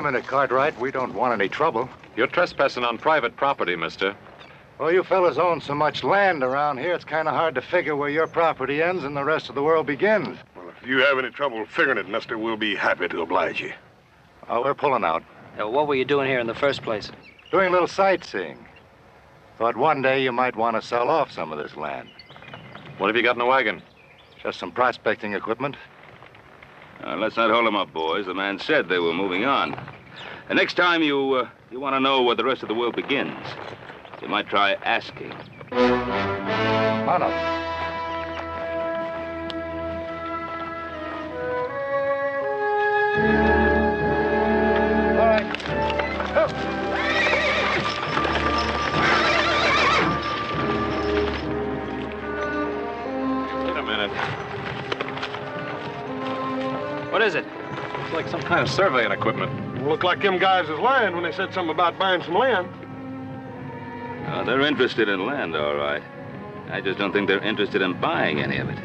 A minute, Cartwright. We don't want any trouble. You're trespassing on private property, mister. Well, you fellas own so much land around here, it's kind of hard to figure where your property ends and the rest of the world begins. Well, if you have any trouble figuring it, mister, we'll be happy to oblige you. Oh, we're pulling out. Uh, what were you doing here in the first place? Doing a little sightseeing. Thought one day you might want to sell off some of this land. What have you got in the wagon? Just some prospecting equipment. Uh, let's not hold them up, boys. The man said they were moving on. The next time you uh, you want to know where the rest of the world begins, you might try asking. Come on up. What is it? It's like some kind of surveying equipment. Looked like them guys' is lying when they said something about buying some land. Uh, they're interested in land, all right. I just don't think they're interested in buying any of it.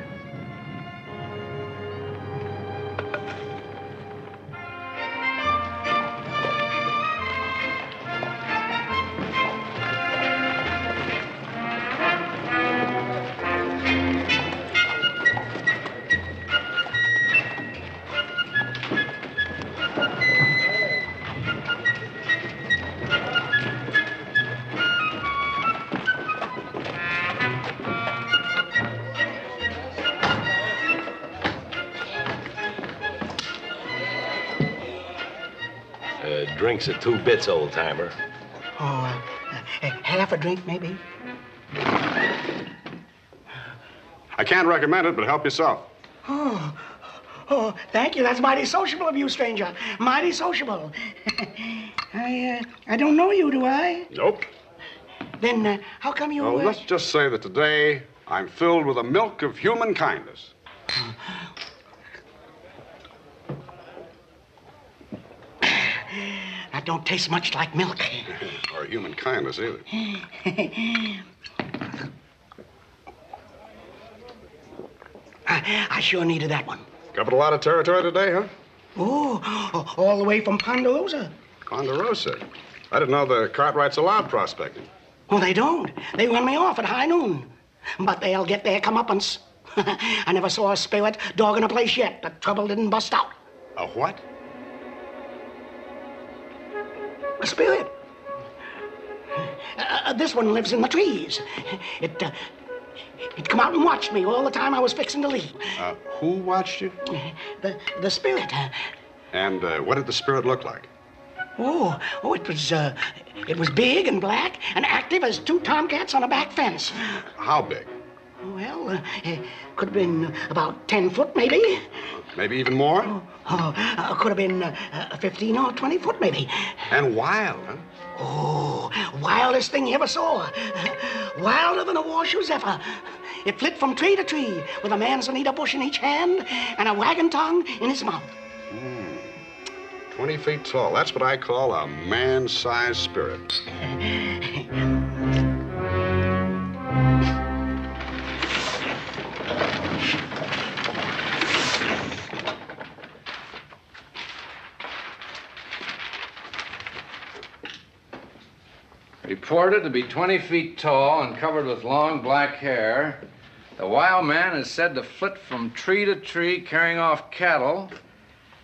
Drinks at two bits, old timer. Oh, uh, uh, half a drink, maybe? I can't recommend it, but help yourself. Oh, oh, thank you. That's mighty sociable of you, stranger. Mighty sociable. I, uh, I don't know you, do I? Nope. Then uh, how come you? Well, uh, let's just say that today I'm filled with the milk of human kindness. That don't taste much like milk. or human kindness, either. I, I sure needed that one. Covered a lot of territory today, huh? Oh, all the way from Ponderosa. Ponderosa. I didn't know the Cartwrights allowed prospecting. Well, they don't. They run me off at high noon. But they'll get their comeuppance. I never saw a spirit dogging a place yet that trouble didn't bust out. A what? A spirit. Uh, this one lives in the trees. It, uh, it come out and watched me all the time I was fixing to leave. Uh, who watched you? The, the spirit. uh, And uh, what did the spirit look like? Oh, oh, it was, uh, it was big and black and active as two tomcats on a back fence. How big? Well, uh, it could have been about 10 foot, maybe. Maybe even more? Oh, uh, could have been uh, uh, 15 or 20 foot, maybe. And wild, huh? Oh, wildest thing you ever saw. Wilder than a warshoe zephyr. It flit from tree to tree with a manzanita bush in each hand and a wagon tongue in his mouth. 20 feet tall. That's what I call a man-sized spirit. Reported to be 20 feet tall and covered with long black hair. The wild man is said to flit from tree to tree carrying off cattle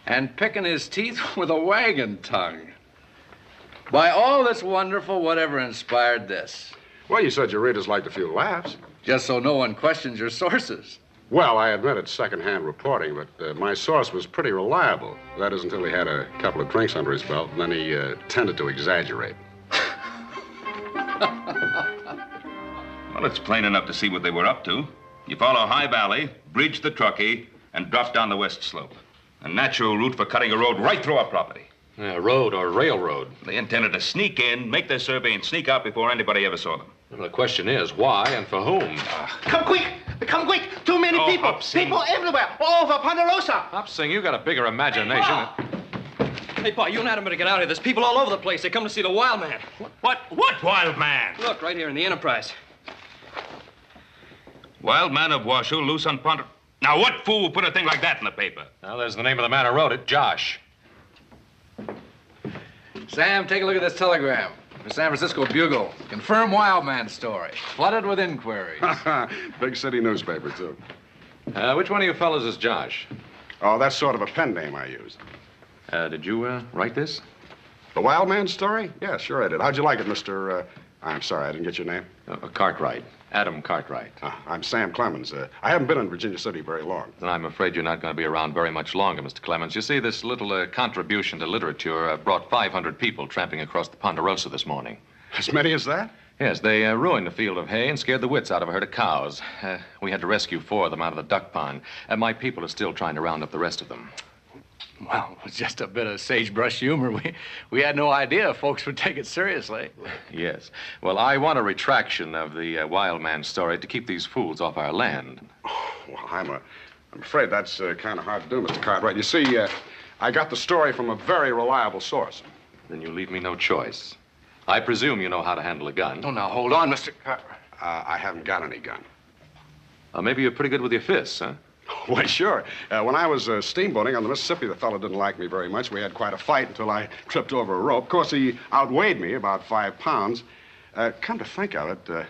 and picking his teeth with a wagon tongue. By all that's wonderful, whatever inspired this? Well, you said your readers liked a few laughs. Just so no one questions your sources. Well, I admit it's secondhand reporting, but uh, my source was pretty reliable. That is until he had a couple of drinks under his belt, and then he uh, tended to exaggerate. Well, it's plain enough to see what they were up to. You follow High Valley, bridge the Truckee, and drop down the west slope. A natural route for cutting a road right through our property. Yeah, road or railroad. They intended to sneak in, make their survey, and sneak out before anybody ever saw them. Well, the question is, why and for whom? Ah. Come quick! Come quick! Too many Oh, people! Hop Sing. People everywhere! All over Ponderosa! Hop Sing, you got a bigger imagination. Hey, Pa, you and Adam better get out of here. There's people all over the place. They come to see the wild man. What? What wild man? Look, right here in the Enterprise. Wild man of Washoe, loose on Ponder. Now, what fool put a thing like that in the paper? Well, there's the name of the man who wrote it, Josh. Sam, take a look at this telegram. The San Francisco Bugle. Confirm wild man story. Flooded with inquiries. Big city newspaper, too. Uh, which one of you fellows is Josh? Oh, that's sort of a pen name I use. Uh, did you uh, write this? The Wild Man story? Yeah, sure I did. How'd you like it, Mr. Uh, I'm sorry, I didn't get your name. Uh, Cartwright. Adam Cartwright. Uh, I'm Sam Clemens. Uh, I haven't been in Virginia City very long. Then I'm afraid you're not going to be around very much longer, Mr. Clemens. You see, this little uh, contribution to literature uh, brought 500 people tramping across the Ponderosa this morning. As many as that? Yes, they uh, ruined the field of hay and scared the wits out of a herd of cows. Uh, we had to rescue four of them out of the duck pond, and my people are still trying to round up the rest of them. Well, it was just a bit of sagebrush humor. We, we had no idea folks would take it seriously. Yes. Well, I want a retraction of the uh, wild man story to keep these fools off our land. Well, I'm, a, I'm afraid that's uh, kind of hard to do, Mr. Cartwright. You see, uh, I got the story from a very reliable source. Then you leave me no choice. I presume you know how to handle a gun. Oh, now, hold on, Mr. Cartwright. Uh, I haven't got any gun. Uh, maybe you're pretty good with your fists, huh? Why, sure. Uh, when I was uh, steamboating on the Mississippi, the fellow didn't like me very much. We had quite a fight until I tripped over a rope. Of course, he outweighed me about five pounds. Uh, come to think of it, uh,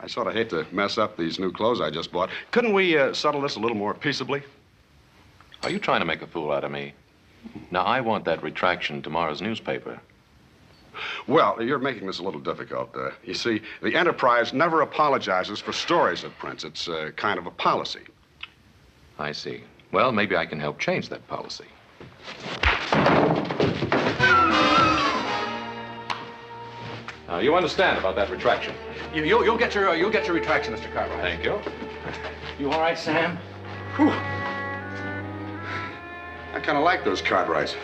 I sort of hate to mess up these new clothes I just bought. Couldn't we uh, settle this a little more peaceably? Are you trying to make a fool out of me? Now, I want that retraction in tomorrow's newspaper. Well, you're making this a little difficult. Uh, you see, the Enterprise never apologizes for stories it prints. It's uh, kind of a policy. I see. Well, maybe I can help change that policy. Now, you understand about that retraction? You, you'll, you'll get your uh, you'll get your retraction, Mr. Cartwright. Thank you. You all right, Sam? Whew. I kind of like those Cartwrights.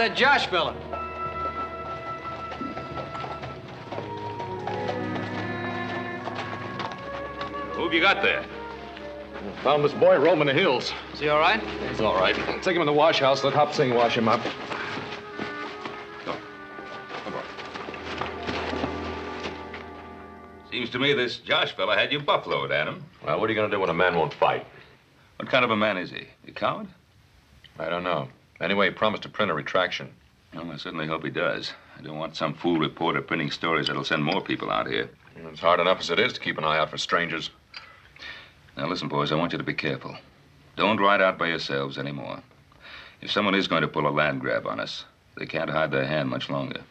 That Josh fella. Who've you got there? Found this boy roaming the hills. Is he all right? He's all right. Take him in the wash house. Let Hop Sing wash him up. Come on. Seems to me this Josh fella had you buffaloed, Adam. Well, what are you going to do when a man won't fight? What kind of a man is he? A coward? I don't know. Anyway, he promised to print a retraction. Well, I certainly hope he does. I don't want some fool reporter printing stories that'll send more people out here. It's hard enough as it is to keep an eye out for strangers. Now, listen, boys, I want you to be careful. Don't ride out by yourselves anymore. If someone is going to pull a land grab on us, they can't hide their hand much longer.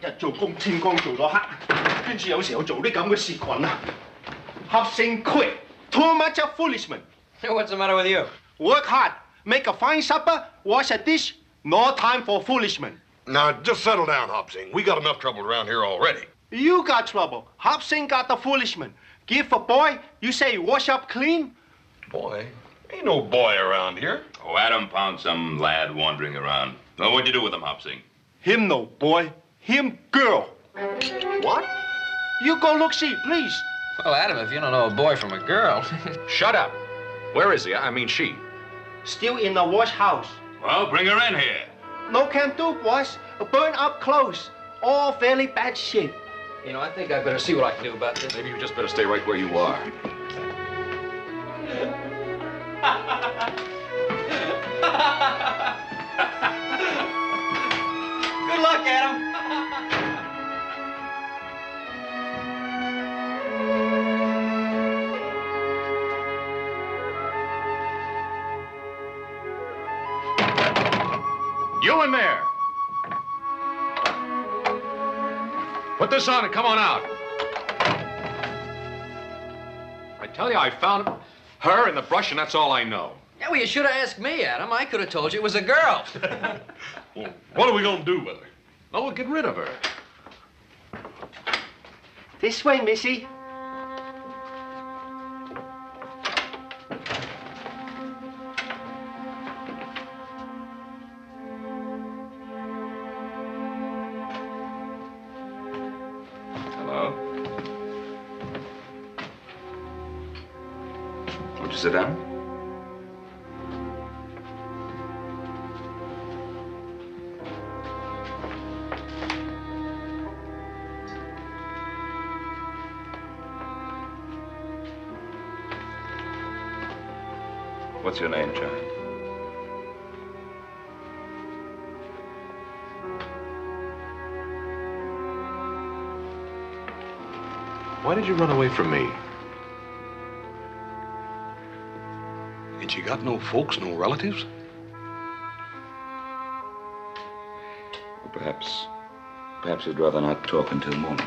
日做工天光做到黑，跟住有时候做啲咁嘅事群啊，合成 quit too much of foolishment. What's the matter with you? Work hard, make a fine supper, wash a dish. No time for foolishment. Now, just settle down, Hop Sing. We got enough trouble around here already. You got trouble. Hop Sing got the foolishment. Give a boy, you say wash up clean? Boy? Ain't no boy around here. Oh, Adam found some lad wandering around. Well, what'd you do with him, Hop Sing? Him no boy, him girl. What? You go look see, please. Well, Adam, if you don't know a boy from a girl. Shut up. Where is he? I mean, she. Still in the wash house. Well, bring her in here. No can do, boss. Burn up clothes. All very bad shape. You know, I think I better see what I can do about this. Maybe you just better stay right where you are. Good luck, Adam. You in there! Put this on and come on out. I tell you, I found her in the brush, and that's all I know. Yeah, well, you should have asked me, Adam. I could have told you it was a girl. What are we gonna do with her? Oh, we'll get rid of her. This way, Missy. Sit? What's your name, child? Why did you run away from me? Ain't you got no folks, no relatives? Or perhaps, perhaps you'd rather not talk until morning.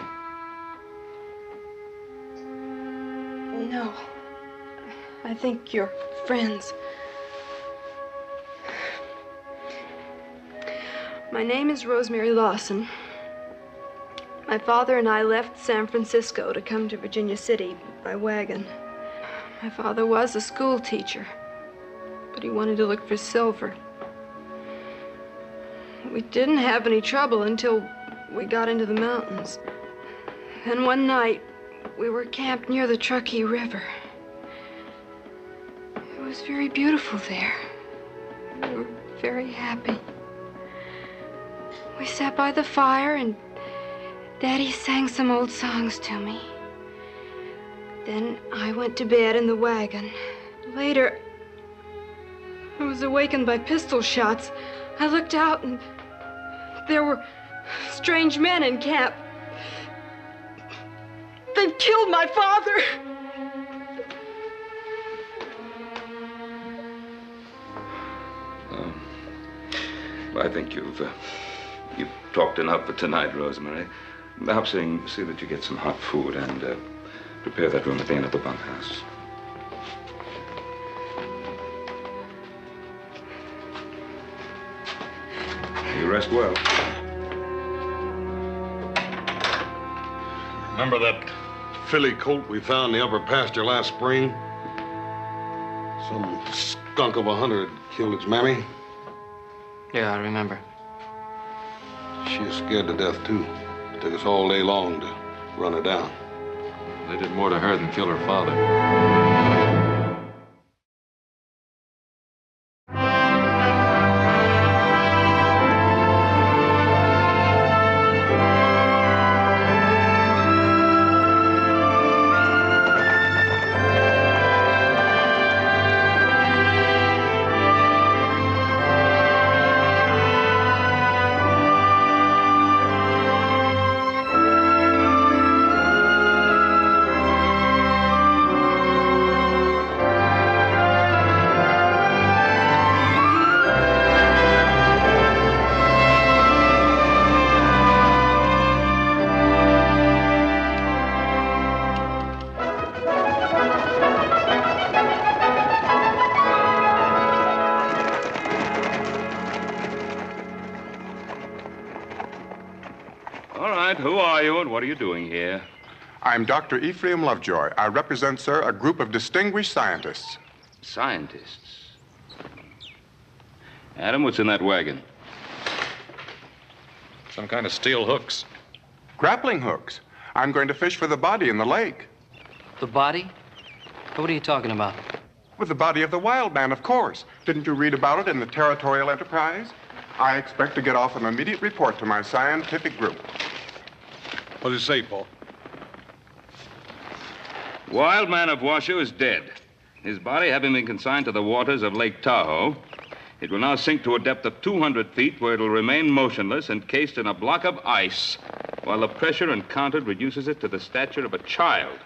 No. I think you're friends. My name is Rosemary Lawson. My father and I left San Francisco to come to Virginia City by wagon. My father was a school teacher, but he wanted to look for silver. We didn't have any trouble until we got into the mountains. Then one night, we were camped near the Truckee River. It was very beautiful there. We were very happy. We sat by the fire and Daddy sang some old songs to me. Then I went to bed in the wagon. Later, was awakened by pistol shots. I looked out and there were strange men in camp. They've killed my father. Um, I think you've uh, you've talked enough for tonight, Rosemary. Perhaps see, see that you get some hot food and uh, prepare that room at the end of the bunkhouse. You rest well. Remember that filly colt we found in the upper pasture last spring? Some skunk of a hunter had killed its mammy. Yeah, I remember. She was scared to death, too. It took us all day long to run her down. They did more to her than kill her father. Dr. Ephraim Lovejoy. I represent, sir, a group of distinguished scientists. Scientists? Adam, what's in that wagon? Some kind of steel hooks. Grappling hooks. I'm going to fish for the body in the lake. The body? What are you talking about? With the body of the wild man, of course. Didn't you read about it in the Territorial Enterprise? I expect to get off an immediate report to my scientific group. What does it say, Paul? Wild Man of Washoe is dead. His body having been consigned to the waters of Lake Tahoe, it will now sink to a depth of 200 feet where it will remain motionless, encased in a block of ice, while the pressure encountered reduces it to the stature of a child.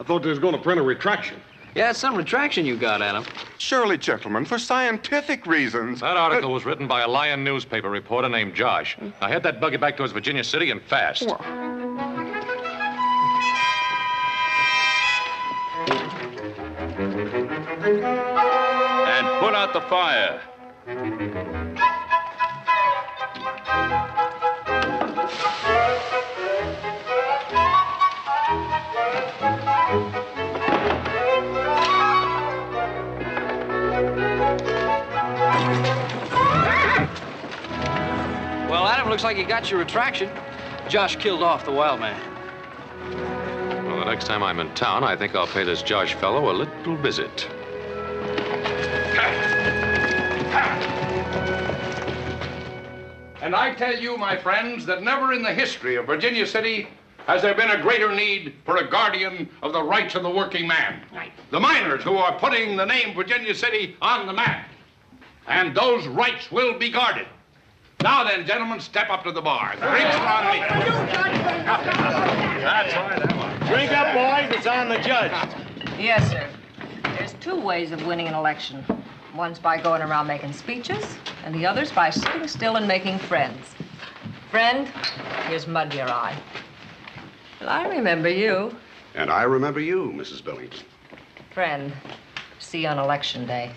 I thought they was going to print a retraction. Yeah, it's some retraction you got, Adam. Surely, gentlemen, for scientific reasons. That article was written by a Lion newspaper reporter named Josh. Now head that buggy back towards Virginia City and fast. And put out the fire. Well, Adam, looks like you got your retraction. Josh killed off the wild man. Well, the next time I'm in town, I think I'll pay this Josh fellow a little visit. And I tell you, my friends, that never in the history of Virginia City has there been a greater need for a guardian of the rights of the working man. The miners who are putting the name Virginia City on the map. And those rights will be guarded. Now then, gentlemen, step up to the bar. The drinks are on me. That's right, Drink up, boys. It's on the judge. Yes, sir. There's two ways of winning an election. One's by going around making speeches, and the other's by sitting still and making friends. Friend, here's mud in your eye. Well, I remember you. And I remember you, Mrs. Billington. Friend, see you on election day.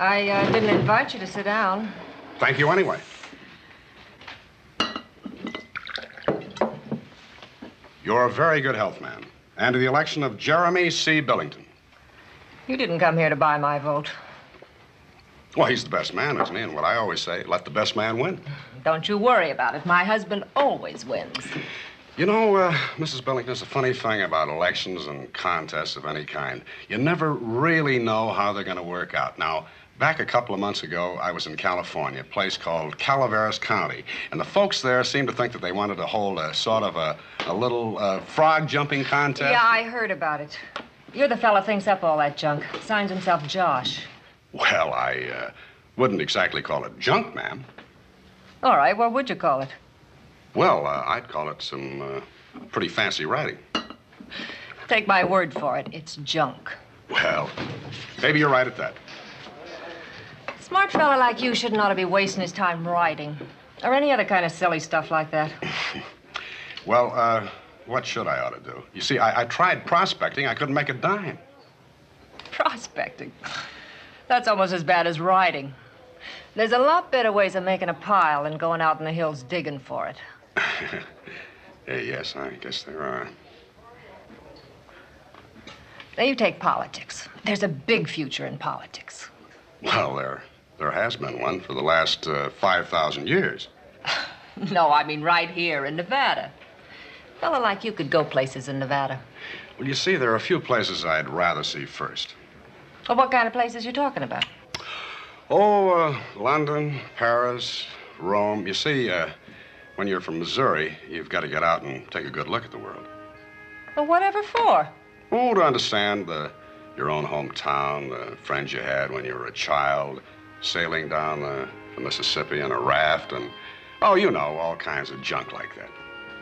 I uh, didn't invite you to sit down. Thank you anyway. You're a very good health man. And to the election of Jeremy C. Billington. You didn't come here to buy my vote. Well, he's the best man, isn't he? And what I always say, let the best man win. Don't you worry about it. My husband always wins. You know, uh, Mrs. Billington, it's a funny thing about elections and contests of any kind. You never really know how they're going to work out. Now, back a couple of months ago, I was in California, a place called Calaveras County, and the folks there seemed to think that they wanted to hold a sort of a, a little uh, frog jumping contest. Yeah, I heard about it. You're the fellow thinks up all that junk. Signs himself Josh. Well, I uh, wouldn't exactly call it junk, ma'am. All right, what would you call it? Well, uh, I'd call it some uh, pretty fancy writing. Take my word for it, it's junk. Well, maybe you're right at that. A smart fella like you shouldn't ought to be wasting his time writing. Or any other kind of silly stuff like that. Well, uh, what should I ought to do? You see, I, I tried prospecting. I couldn't make a dime. Prospecting. That's almost as bad as writing. There's a lot better ways of making a pile than going out in the hills digging for it. Yes, I guess there are. Now, you take politics. There's a big future in politics. Well, there, there has been one for the last uh, 5,000 years. No, I mean right here in Nevada. A fella like you could go places in Nevada. Well, you see, there are a few places I'd rather see first. Well, what kind of places you talking about? Oh, uh, London, Paris, Rome. You see, uh, when you're from Missouri, you've got to get out and take a good look at the world. Well, whatever for? Oh, to understand the, your own hometown, the friends you had when you were a child, sailing down the, the Mississippi in a raft, and, oh, you know, all kinds of junk like that.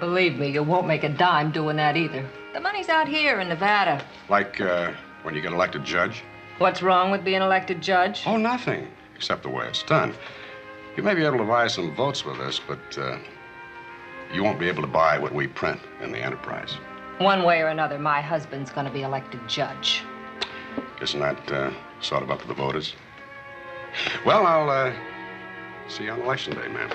Believe me, you won't make a dime doing that either. The money's out here in Nevada. Like uh, when you get elected judge. What's wrong with being elected judge? Oh, nothing, except the way it's done. You may be able to buy some votes with us, but uh, you won't be able to buy what we print in the Enterprise. One way or another, my husband's going to be elected judge. Isn't that uh, sort of up to the voters? Well, I'll uh, see you on election day, ma'am.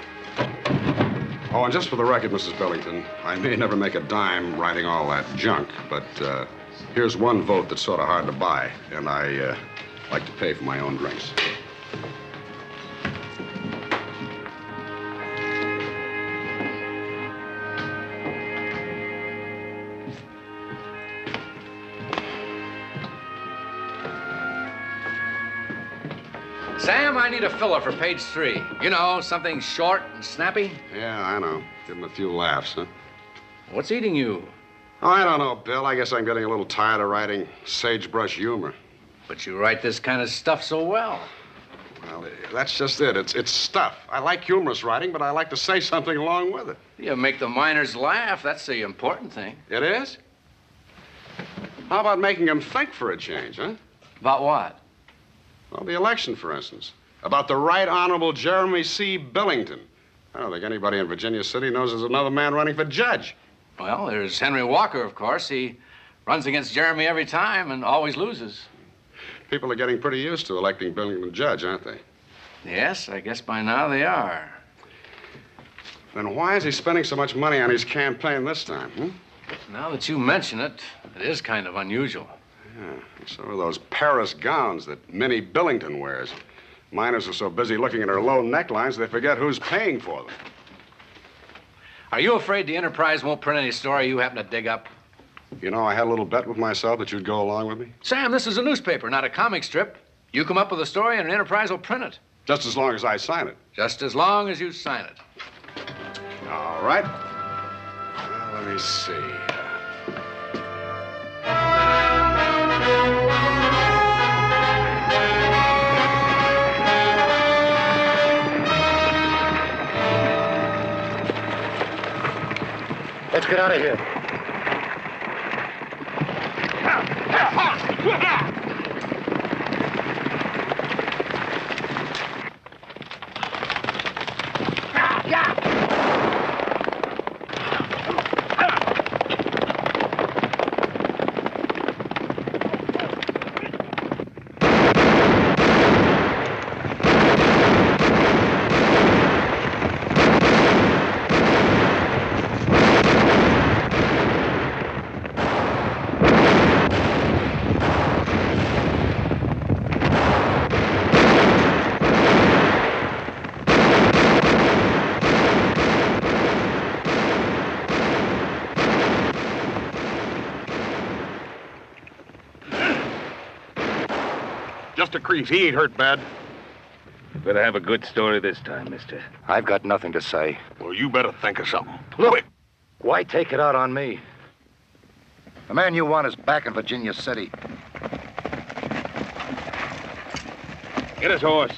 Oh, and just for the record, Mrs. Billington, I may never make a dime writing all that junk, but uh, here's one vote that's sort of hard to buy, and I uh, like to pay for my own drinks. Sam, I need a filler for page three. You know, something short and snappy. Yeah, I know. Give him a few laughs, huh? What's eating you? Oh, I don't know, Bill. I guess I'm getting a little tired of writing sagebrush humor. But you write this kind of stuff so well. Well, that's just it. It's, it's stuff. I like humorous writing, but I like to say something along with it. You make the miners laugh. That's the important thing. It is? How about making them think for a change, huh? About what? Well, the election, for instance. About the Right Honorable Jeremy C. Billington. I don't think anybody in Virginia City knows there's another man running for judge. Well, there's Henry Walker, of course. He runs against Jeremy every time and always loses. People are getting pretty used to electing Billington judge, aren't they? Yes, I guess by now they are. Then why is he spending so much money on his campaign this time, hmm? Now that you mention it, it is kind of unusual. Yeah, so are those Paris gowns that Minnie Billington wears. Miners are so busy looking at her low necklines, they forget who's paying for them. Are you afraid the Enterprise won't print any story you happen to dig up? You know, I had a little bet with myself that you'd go along with me. Sam, this is a newspaper, not a comic strip. You come up with a story and an Enterprise will print it. Just as long as I sign it. Just as long as you sign it. All right. Well, let me see. Let's get out of here. Just a. He ain't hurt bad. You Better have a good story this time, mister. I've got nothing to say. Well, you better think of something. Look, why take it out on me? The man you want is back in Virginia City. Get his horse.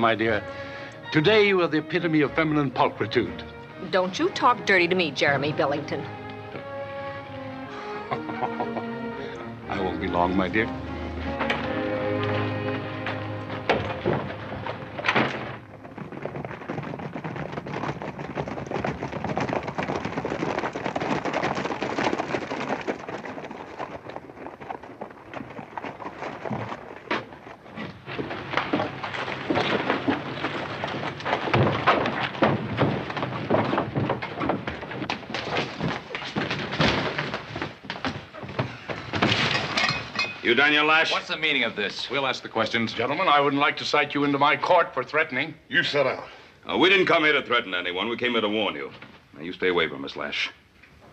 My dear. Today you are the epitome of feminine pulchritude. Don't you talk dirty to me, Jeremy Billington. I won't be long, my dear. You lash? What's the meaning of this? We'll ask the questions. Gentlemen, I wouldn't like to cite you into my court for threatening. You sit down. Uh, we didn't come here to threaten anyone. We came here to warn you. Now, you stay away from us, Lash.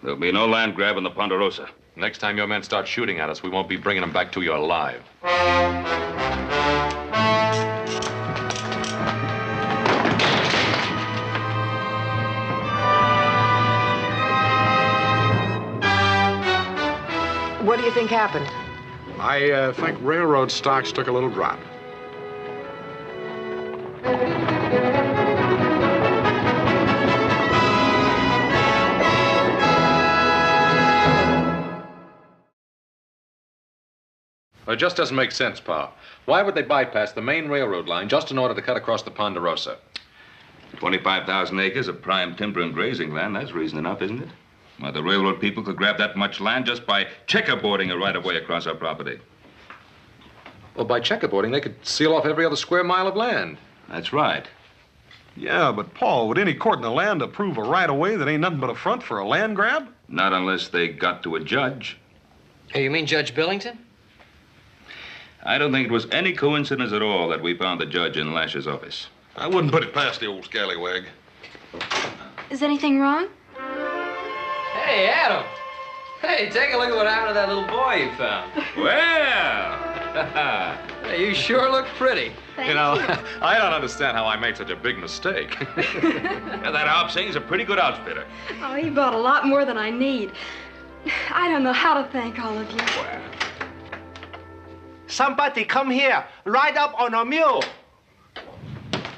There'll be no land grab in the Ponderosa. Next time your men start shooting at us, we won't be bringing them back to you alive. What do you think happened? I uh, think railroad stocks took a little drop. Well, it just doesn't make sense, Pa. Why would they bypass the main railroad line just in order to cut across the Ponderosa? 25,000 acres of prime timber and grazing land, that's reason enough, isn't it? Why, the railroad people could grab that much land just by checkerboarding a right of way across our property. Well, by checkerboarding, they could seal off every other square mile of land. That's right. Yeah, but Paul, would any court in the land approve a right of way that ain't nothing but a front for a land grab? Not unless they got to a judge. Hey, you mean Judge Billington? I don't think it was any coincidence at all that we found the judge in Lash's office. I wouldn't put it past the old scallywag. Is anything wrong? Hey, Adam. Hey, take a look at what happened to that little boy you found. Well, hey, you sure look pretty. you know, I don't understand how I made such a big mistake. yeah, that Hop Sing's a pretty good outfitter. Oh, he bought a lot more than I need. I don't know how to thank all of you. Somebody come here. Ride up on a mule.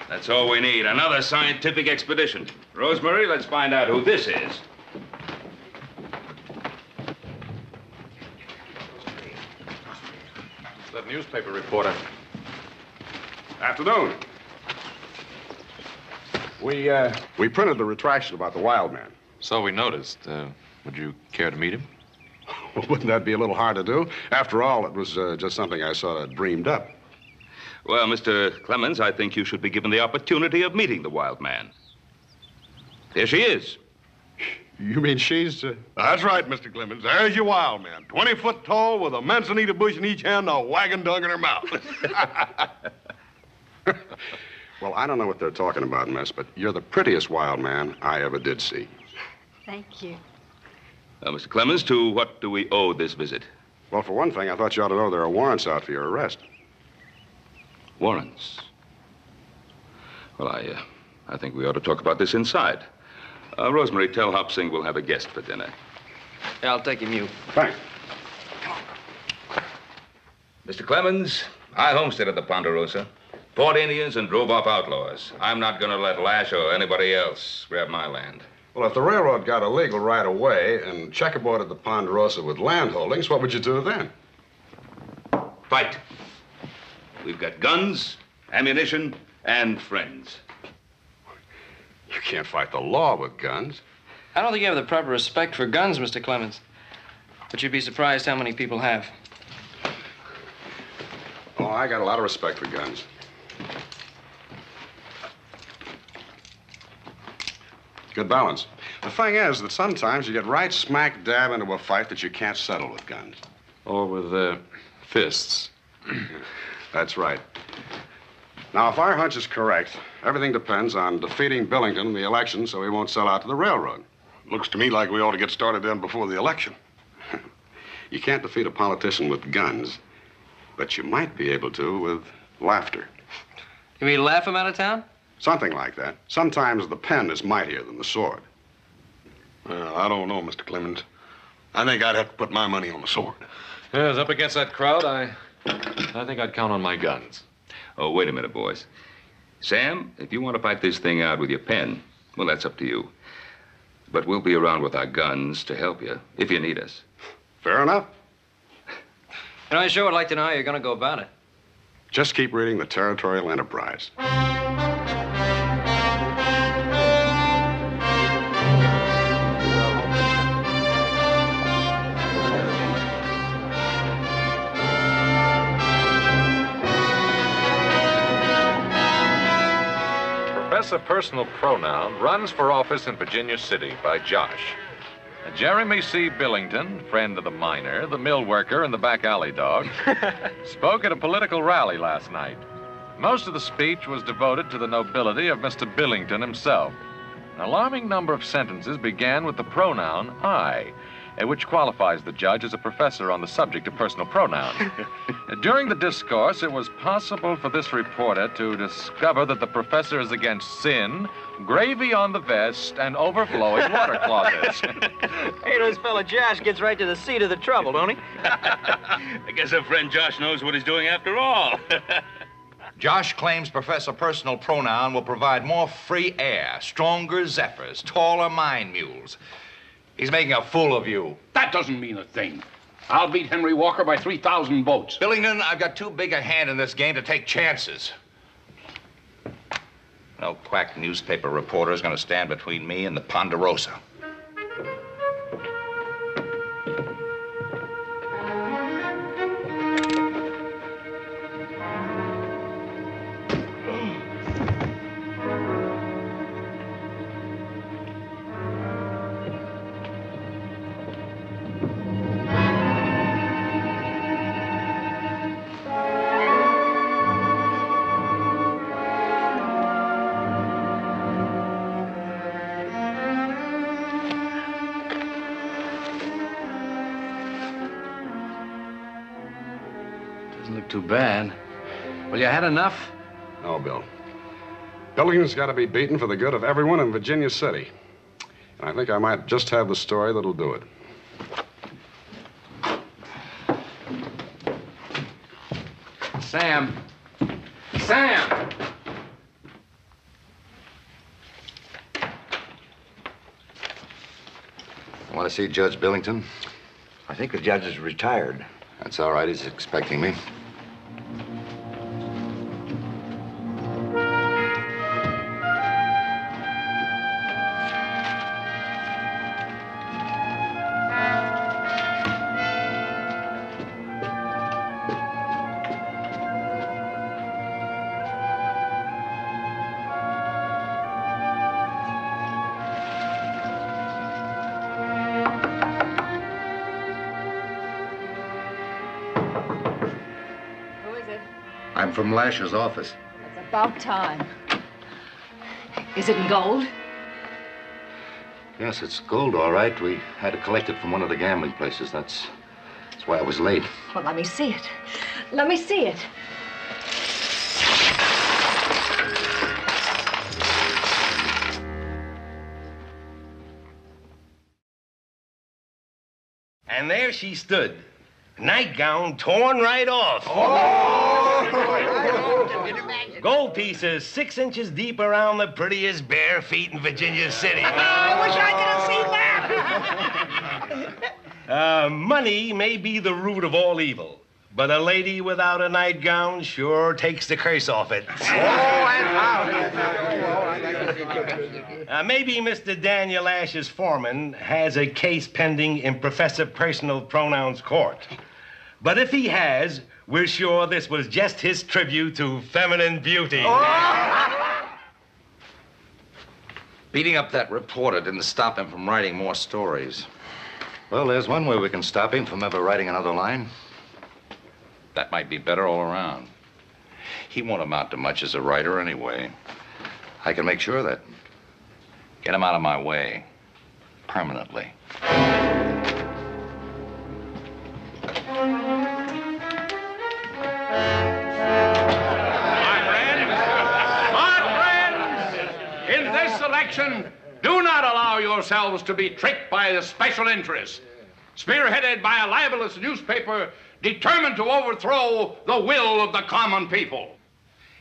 That's all we need. Another scientific expedition. Rosemary, let's find out who this is. It's that newspaper reporter. Afternoon. We, uh, we printed the retraction about the wild man. So we noticed. Uh, would you care to meet him? Wouldn't that be a little hard to do? After all, it was uh, just something I sort of dreamed up. Well, Mr. Clemens, I think you should be given the opportunity of meeting the wild man. There she is. You mean she's. Uh... That's right, Mr. Clemens. There's your wild man. 20 foot tall with a manzanita bush in each hand and a wagon dug in her mouth. well, I don't know what they're talking about, miss, but you're the prettiest wild man I ever did see. Thank you. Uh, Mr. Clemens, to what do we owe this visit? Well, for one thing, I thought you ought to know there are warrants out for your arrest. Warrants? Well, I, uh, I think we ought to talk about this inside. Uh, Rosemary, tell Hop Sing we'll have a guest for dinner. Yeah, I'll take him, you. Thanks. Mr. Clemens, I homesteaded the Ponderosa, fought Indians, and drove off outlaws. I'm not going to let Lash or anybody else grab my land. Well, if the railroad got a legal right of way and checkerboarded the Ponderosa with land holdings, what would you do then? Fight. We've got guns, ammunition, and friends. You can't fight the law with guns. I don't think you have the proper respect for guns, Mr. Clemens. But you'd be surprised how many people have. Oh, I got a lot of respect for guns. Good balance. The thing is that sometimes you get right smack dab into a fight that you can't settle with guns. Or with uh, fists. That's right. Now, if our hunch is correct, everything depends on defeating Billington in the election so he won't sell out to the railroad. Looks to me like we ought to get started then before the election. you can't defeat a politician with guns, but you might be able to with laughter. You mean laugh him out of town? Something like that. Sometimes the pen is mightier than the sword. Well, I don't know, Mr. Clemens. I think I'd have to put my money on the sword. Yes, up against that crowd, I, I think I'd count on my guns. Oh, wait a minute, boys. Sam, if you want to fight this thing out with your pen, well, that's up to you. But we'll be around with our guns to help you if you need us. Fair enough. And I sure would like to know how you're going to go about it. Just keep reading the Territorial Enterprise. Professor Personal Pronoun runs for office in Virginia City by Josh. Jeremy C. Billington, friend of the miner, the mill worker, and the back alley dog, spoke at a political rally last night. Most of the speech was devoted to the nobility of Mr. Billington himself. An alarming number of sentences began with the pronoun I, Uh, which qualifies the judge as a professor on the subject of personal pronoun. During the discourse, it was possible for this reporter to discover that the professor is against sin, gravy on the vest, and overflowing water closets. Hey, this fellow Josh gets right to the seat of the trouble, don't he? I guess our friend Josh knows what he's doing after all. Josh claims Professor Personal Pronoun will provide more free air, stronger zephyrs, taller mine mules. He's making a fool of you. That doesn't mean a thing. I'll beat Henry Walker by 3,000 votes. Billington, I've got too big a hand in this game to take chances. No quack newspaper reporter is going to stand between me and the Ponderosa. Too bad. Well, you had enough? No, Bill. Billington's got to be beaten for the good of everyone in Virginia City. And I think I might just have the story that'll do it. Sam. Sam! I Want to see Judge Billington? I think the judge is retired. That's all right. He's expecting me. Lasher's office. It's about time. Is it in gold? Yes, it's gold, all right. We had to collect it from one of the gambling places. That's, that's why I was late. Well, let me see it. Let me see it. And there she stood, nightgown torn right off. Oh! Gold pieces six inches deep around the prettiest bare feet in Virginia City. I wish I could have seen that. Uh, money may be the root of all evil, but a lady without a nightgown sure takes the curse off it. Oh, and how? Uh, maybe Mr. Daniel Lash's foreman has a case pending in Professor Personal Pronouns Court. But if he has, we're sure this was just his tribute to feminine beauty. Oh! Beating up that reporter didn't stop him from writing more stories. Well, there's one way we can stop him from ever writing another line. That might be better all around. He won't amount to much as a writer anyway. I can make sure of that. Get him out of my way. Permanently. Do not allow yourselves to be tricked by the special interest, spearheaded by a libelous newspaper determined to overthrow the will of the common people.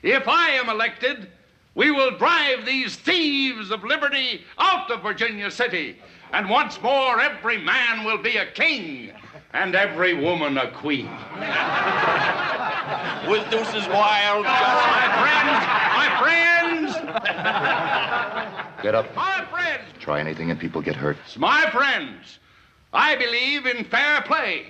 If I am elected, we will drive these thieves of liberty out of Virginia City, and once more every man will be a king and every woman a queen. With deuces wild. My friends, my friends. Get up. my friends, Try anything and people get hurt. It's my friends, I believe in fair play.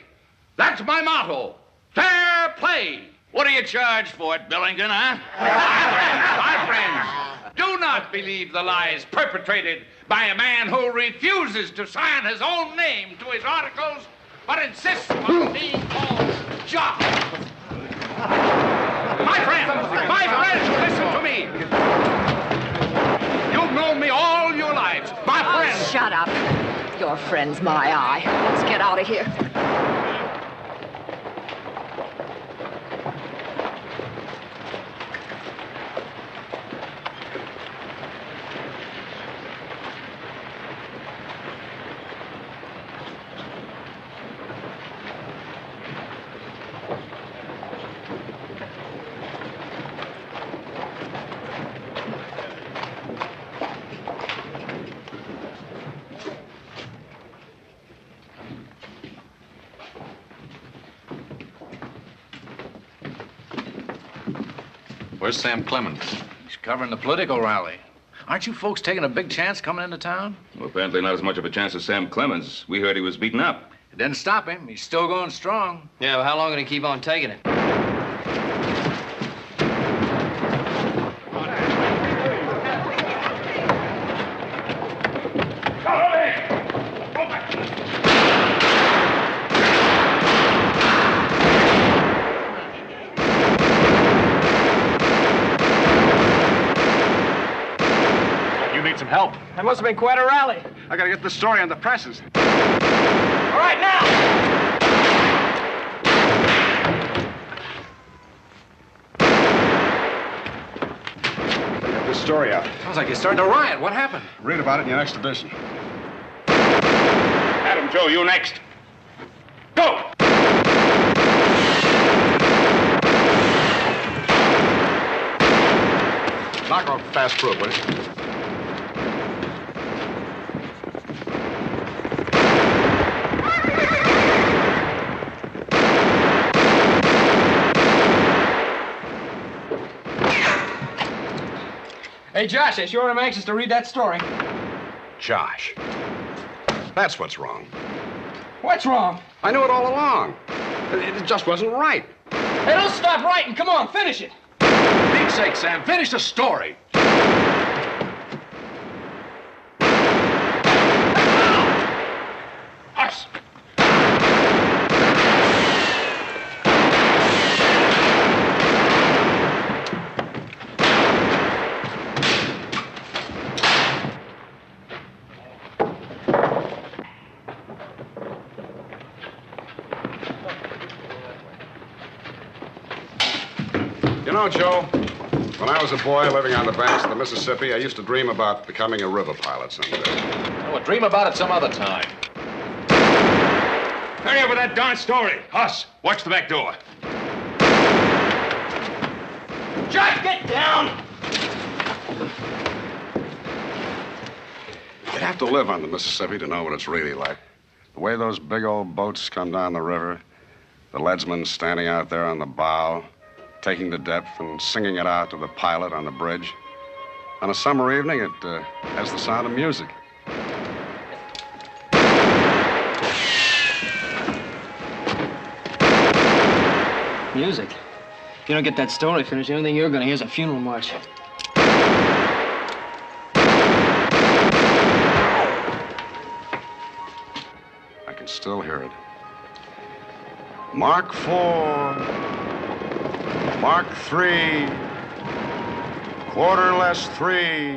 That's my motto. Fair play. What do you charge for it, Billington, huh? my friends, do not believe the lies perpetrated by a man who refuses to sign his own name to his articles, but insist on being called Josh. My friends, my friends, listen to me. You've known me all your lives. My oh, friends. Shut up. Your friend's my eye. Let's get out of here. Where's Sam Clemens? He's covering the political rally. Aren't you folks taking a big chance coming into town? Well, apparently not as much of a chance as Sam Clemens. We heard he was beaten up. It didn't stop him. He's still going strong. Yeah, well, how long can he keep on taking it? Must have been quite a rally. I gotta get this story on the presses. All right, now! Get this story out. Sounds like you're starting to riot. What happened? Read about it in your next edition. Adam, Joe, you next. Go! Knock off fast food, will you? Hey, Josh, I sure am anxious to read that story. Josh. That's what's wrong. What's wrong? I knew it all along. It, just wasn't right. Hey, don't stop writing. Come on, finish it. For Pete's sake, Sam, finish the story. Know, Joe, when I was a boy living on the banks of the Mississippi, I used to dream about becoming a river pilot someday. Well, dream about it some other time. Hurry up with that darn story. Us, watch the back door. Josh, get down! You'd have to live on the Mississippi to know what it's really like. The way those big old boats come down the river, the leadsman standing out there on the bow, taking the depth and singing it out to the pilot on the bridge. On a summer evening, it uh, has the sound of music. Music. If you don't get that story finished, the only thing you're gonna hear is a funeral march. I can still hear it. Mark four. Mark three. Quarter less three.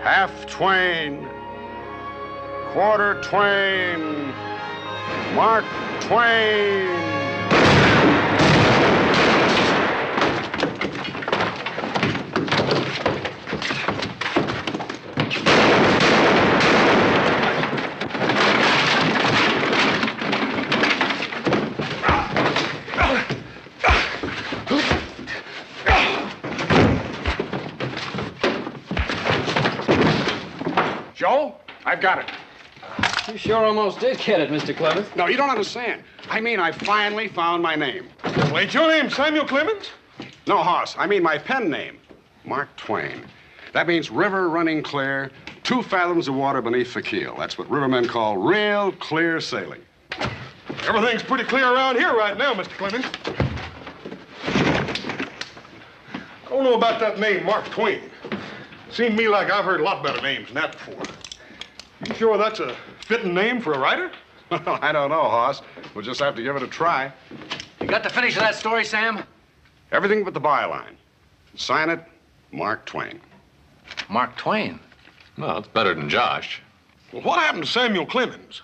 Half twain. Quarter twain. Mark twain. Joe, I've got it. You sure almost did get it, Mr. Clemens. No, you don't understand. I mean, I finally found my name. Wait, your name Samuel Clemens? No, Hoss. I mean my pen name. Mark Twain. That means river running clear, two fathoms of water beneath the keel. That's what rivermen call real clear sailing. Everything's pretty clear around here right now, Mr. Clemens. I don't know about that name, Mark Twain. Seemed to me like I've heard a lot better names than that before. You sure that's a fitting name for a writer? I don't know, Hoss. We'll just have to give it a try. You got the finish of that story, Sam? Everything but the byline. Sign it, Mark Twain. Mark Twain. Well, it's better than Josh. Well, what happened to Samuel Clemens?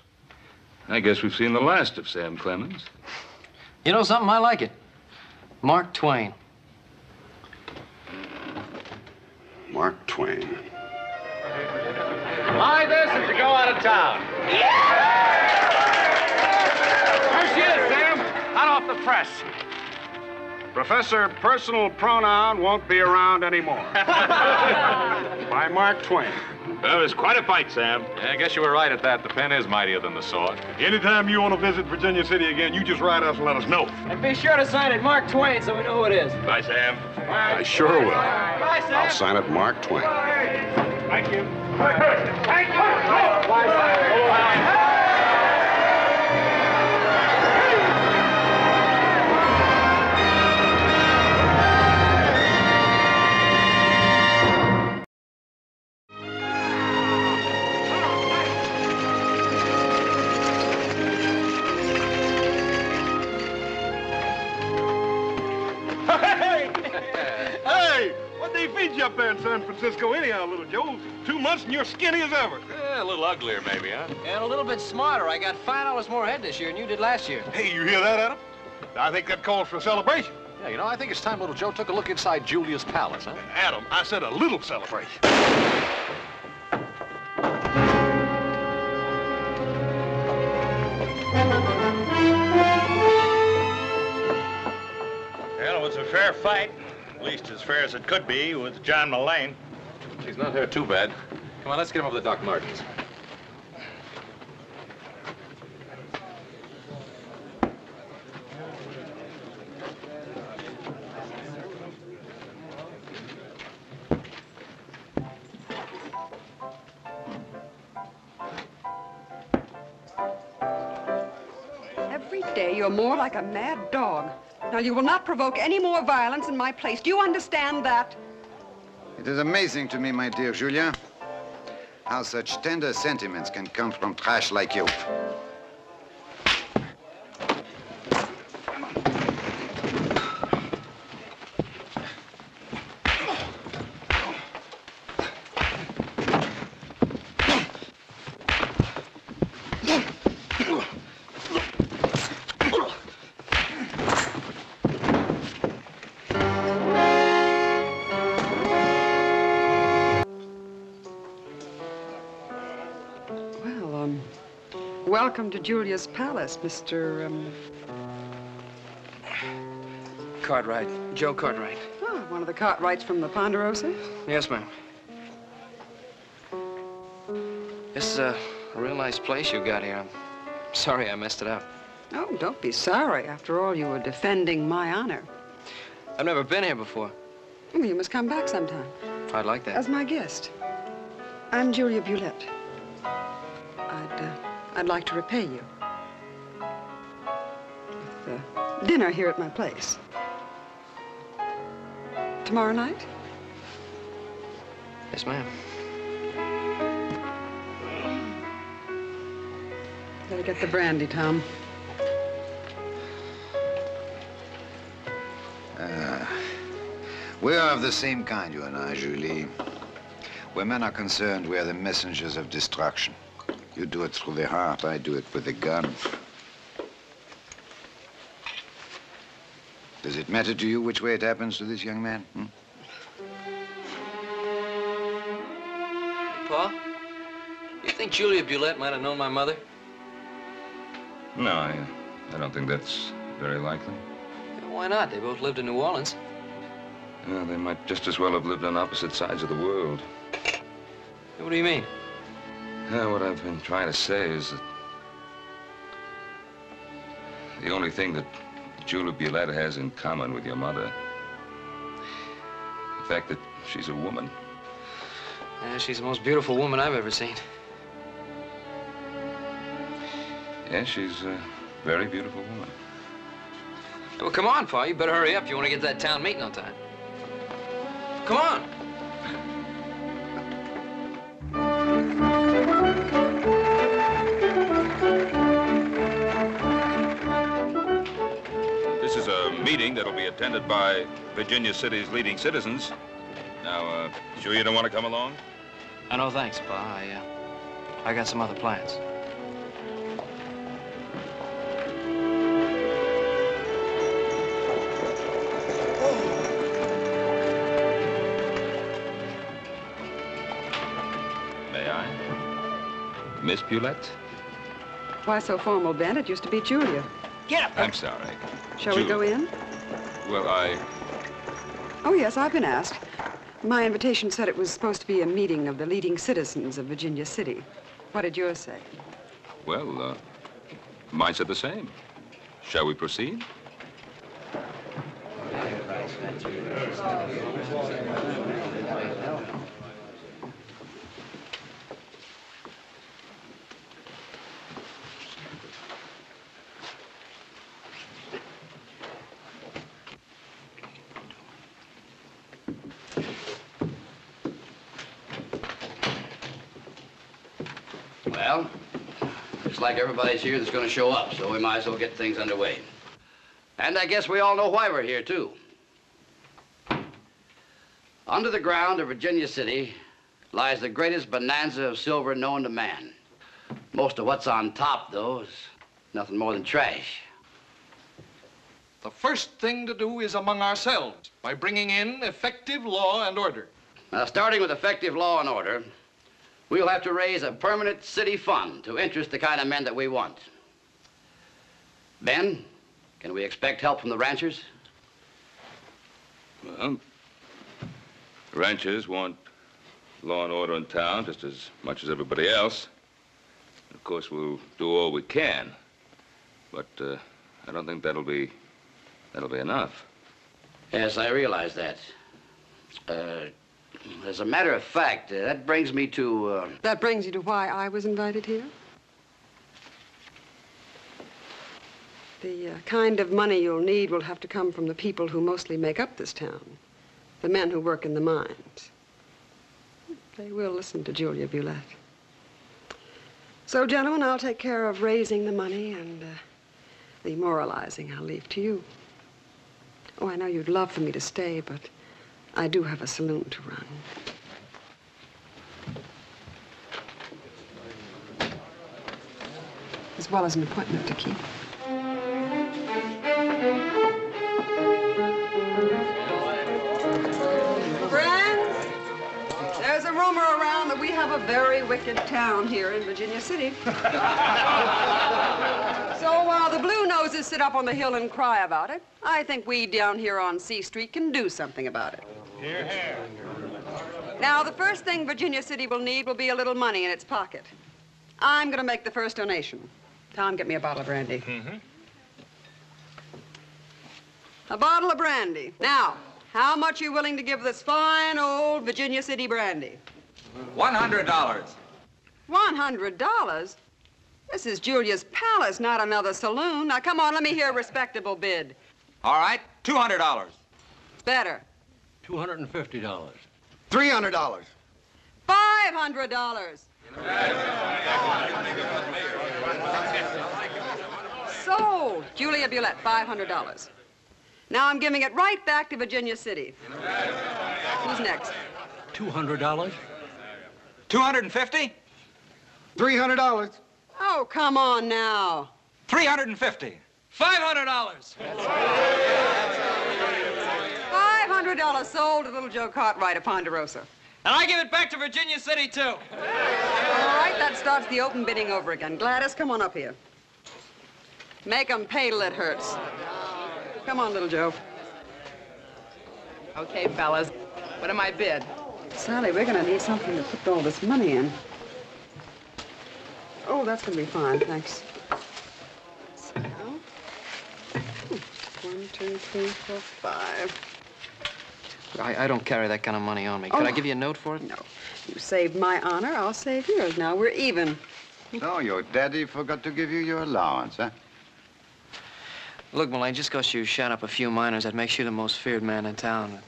I guess we've seen the last of Sam Clemens. You know something? I like it. Mark Twain. Mark Twain. My this is to go out of town. There she is, Sam. Hot off the press. Professor Personal Pronoun won't be around anymore. By Mark Twain. Well, was quite a fight, Sam. Yeah, I guess you were right at that. The pen is mightier than the sword. Anytime you want to visit Virginia City again, you just write us and let us know. And be sure to sign it Mark Twain so we know who it is. Bye, Sam. Bye. I sure will. Bye, Sam. I'll sign it Mark Twain. Thank you. Thank you. In San Francisco anyhow, little Joe? Two months and you're skinny as ever. Yeah, a little uglier, maybe, huh? And a little bit smarter. I got five dollars more head this year than you did last year. Hey, you hear that, Adam? I think that calls for a celebration. Yeah, you know, I think it's time little Joe took a look inside Julia's palace, huh? Adam, I said a little celebration. Well, it was a fair fight, at least as fair as it could be with John Mullane. She's not hurt too bad. Come on, let's get him over to Doc Martin's. Every day you're more like a mad dog. Now, you will not provoke any more violence in my place. Do you understand that? It is amazing to me, my dear Julia, how such tender sentiments can come from trash like you. Welcome to Julia's palace, Mr. Um, Cartwright. Joe Cartwright. oh, one of the Cartwrights from the Ponderosa. Yes, ma'am. This is a real nice place you got here. I'm sorry I messed it up. Oh, don't be sorry. After all, you were defending my honor. I've never been here before. Well, you must come back sometime I'd like that. as my guest. I'm Julia Bulette. I'd, like to repay you with uh, dinner here at my place. Tomorrow night? Yes, ma'am. Better get the brandy, Tom. Uh, we are of the same kind, you and I, Julie. Where men are concerned, we are the messengers of destruction. You do it through the heart, I do it with the gun. Does it matter to you which way it happens to this young man? hmm? Pa, you think Julia Bulette might have known my mother? No, I, I don't think that's very likely. Why not? They both lived in New Orleans. Yeah, they might just as well have lived on opposite sides of the world. What do you mean? Yeah, what I've been trying to say is that the only thing that Julia Bulette has in common with your mother, the fact that she's a woman. Yeah, she's the most beautiful woman I've ever seen. Yeah, she's a very beautiful woman. Well, come on, Pa. You better hurry up you want to get to that town meeting on time. Come on. Meeting that'll be attended by Virginia City's leading citizens. Now, uh, sure you don't want to come along? I know, thanks, Pa. I, uh, I got some other plans. May I? Miss Bulette? Why so formal, Ben? It used to be Julia. Get up. I'm sorry. Shall we go in? Well, I... Oh, yes, I've been asked. My invitation said it was supposed to be a meeting of the leading citizens of Virginia City. What did yours say? Well, uh, mine said the same. Shall we proceed? Well, looks like everybody's here that's going to show up, so we might as well get things underway. And I guess we all know why we're here, too. Under the ground of Virginia City lies the greatest bonanza of silver known to man. Most of what's on top, though, is nothing more than trash. The first thing to do is among ourselves by bringing in effective law and order. Now, starting with effective law and order, we'll have to raise a permanent city fund to interest the kind of men that we want. Ben, can we expect help from the ranchers? Well, ranchers want law and order in town just as much as everybody else. Of course, we'll do all we can, but uh, I don't think that'll be that'll be enough. Yes, I realize that. Uh, as a matter of fact, uh, that brings me to. Uh, That brings you to why I was invited here? The uh, kind of money you'll need will have to come from the people who mostly make up this town. The men who work in the mines. They will listen to Julia Bulette. So, gentlemen, I'll take care of raising the money and uh, the moralizing I'll leave to you. Oh, I know you'd love for me to stay, but I do have a saloon to run. As well as an appointment to keep. Friends, there's a rumor around that we have a very wicked town here in Virginia City. so while the Blue Noses sit up on the hill and cry about it, I think we down here on C Street can do something about it. Here, here. Now, the first thing Virginia City will need will be a little money in its pocket. I'm going to make the first donation. Tom, get me a bottle of brandy. Mm-hmm. A bottle of brandy. Now, how much are you willing to give this fine old Virginia City brandy? $100. $100? This is Julia's Palace, not another saloon. Now, come on, let me hear a respectable bid. All right, $200. Better. $250. $300. $500. Sold. Julia Bulette, $500. Now I'm giving it right back to Virginia City. Who's next? $200. 250? $300. Oh, come on now. 350. $500. $500 sold to little Joe Cartwright of Ponderosa. And I give it back to Virginia City, too. All right, that starts the open bidding over again. Gladys, come on up here. Make 'em pay till it hurts. Come on, little Joe. Okay, fellas. What am I bid? Sally, we're gonna need something to put all this money in. Oh, that's gonna be fine, thanks. So, one, two, three, four, five. I, I don't carry that kind of money on me. Could I Oh. give you a note for it? No. You saved my honor, I'll save yours. Now we're even. So your daddy forgot to give you your allowance, huh? Look, Mullane, just because you shot up a few miners, that makes you the most feared man in town.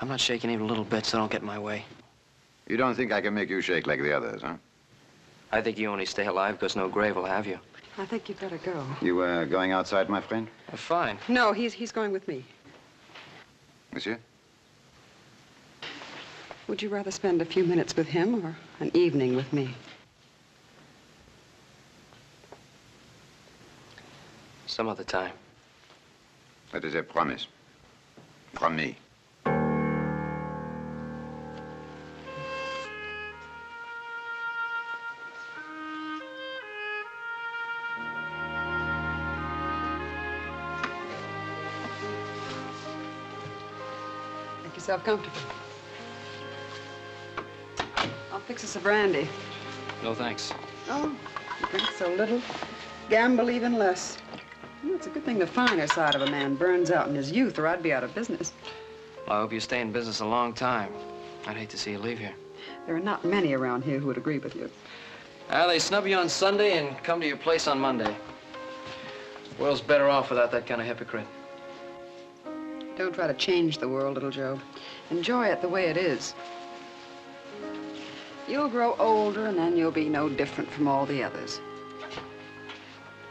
I'm not shaking even a little bit, so don't get in my way. You don't think I can make you shake like the others, huh? I think you only stay alive because no grave will have you. I think you'd better go. You uh, going outside, my friend? fine. No, he's he's going with me. Monsieur? Would you rather spend a few minutes with him or an evening with me? Some other time. That is a promise. From me. Make yourself comfortable. Fix us a brandy. No thanks. Oh, you drink so little, gamble even less. Well, it's a good thing the finer side of a man burns out in his youth, or I'd be out of business. Well, I hope you stay in business a long time. I'd hate to see you leave here. There are not many around here who would agree with you. Ah, they snub you on Sunday and come to your place on Monday. The world's better off without that kind of hypocrite. Don't try to change the world, little Joe. Enjoy it the way it is. You'll grow older, and then you'll be no different from all the others.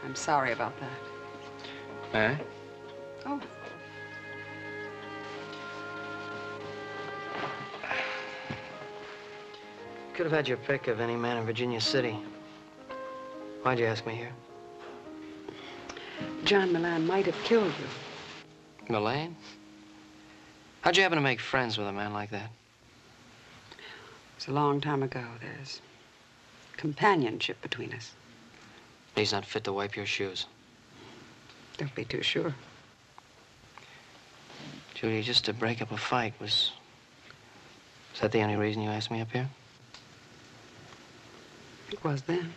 I'm sorry about that. Eh? Oh. Could have had your pick of any man in Virginia City. Why'd you ask me here? John Milan might have killed you. Milan? How'd you happen to make friends with a man like that? It's a long time ago. There's companionship between us. He's not fit to wipe your shoes. Don't be too sure. Julia, just to break up a fight was. Was that the only reason you asked me up here? It was then.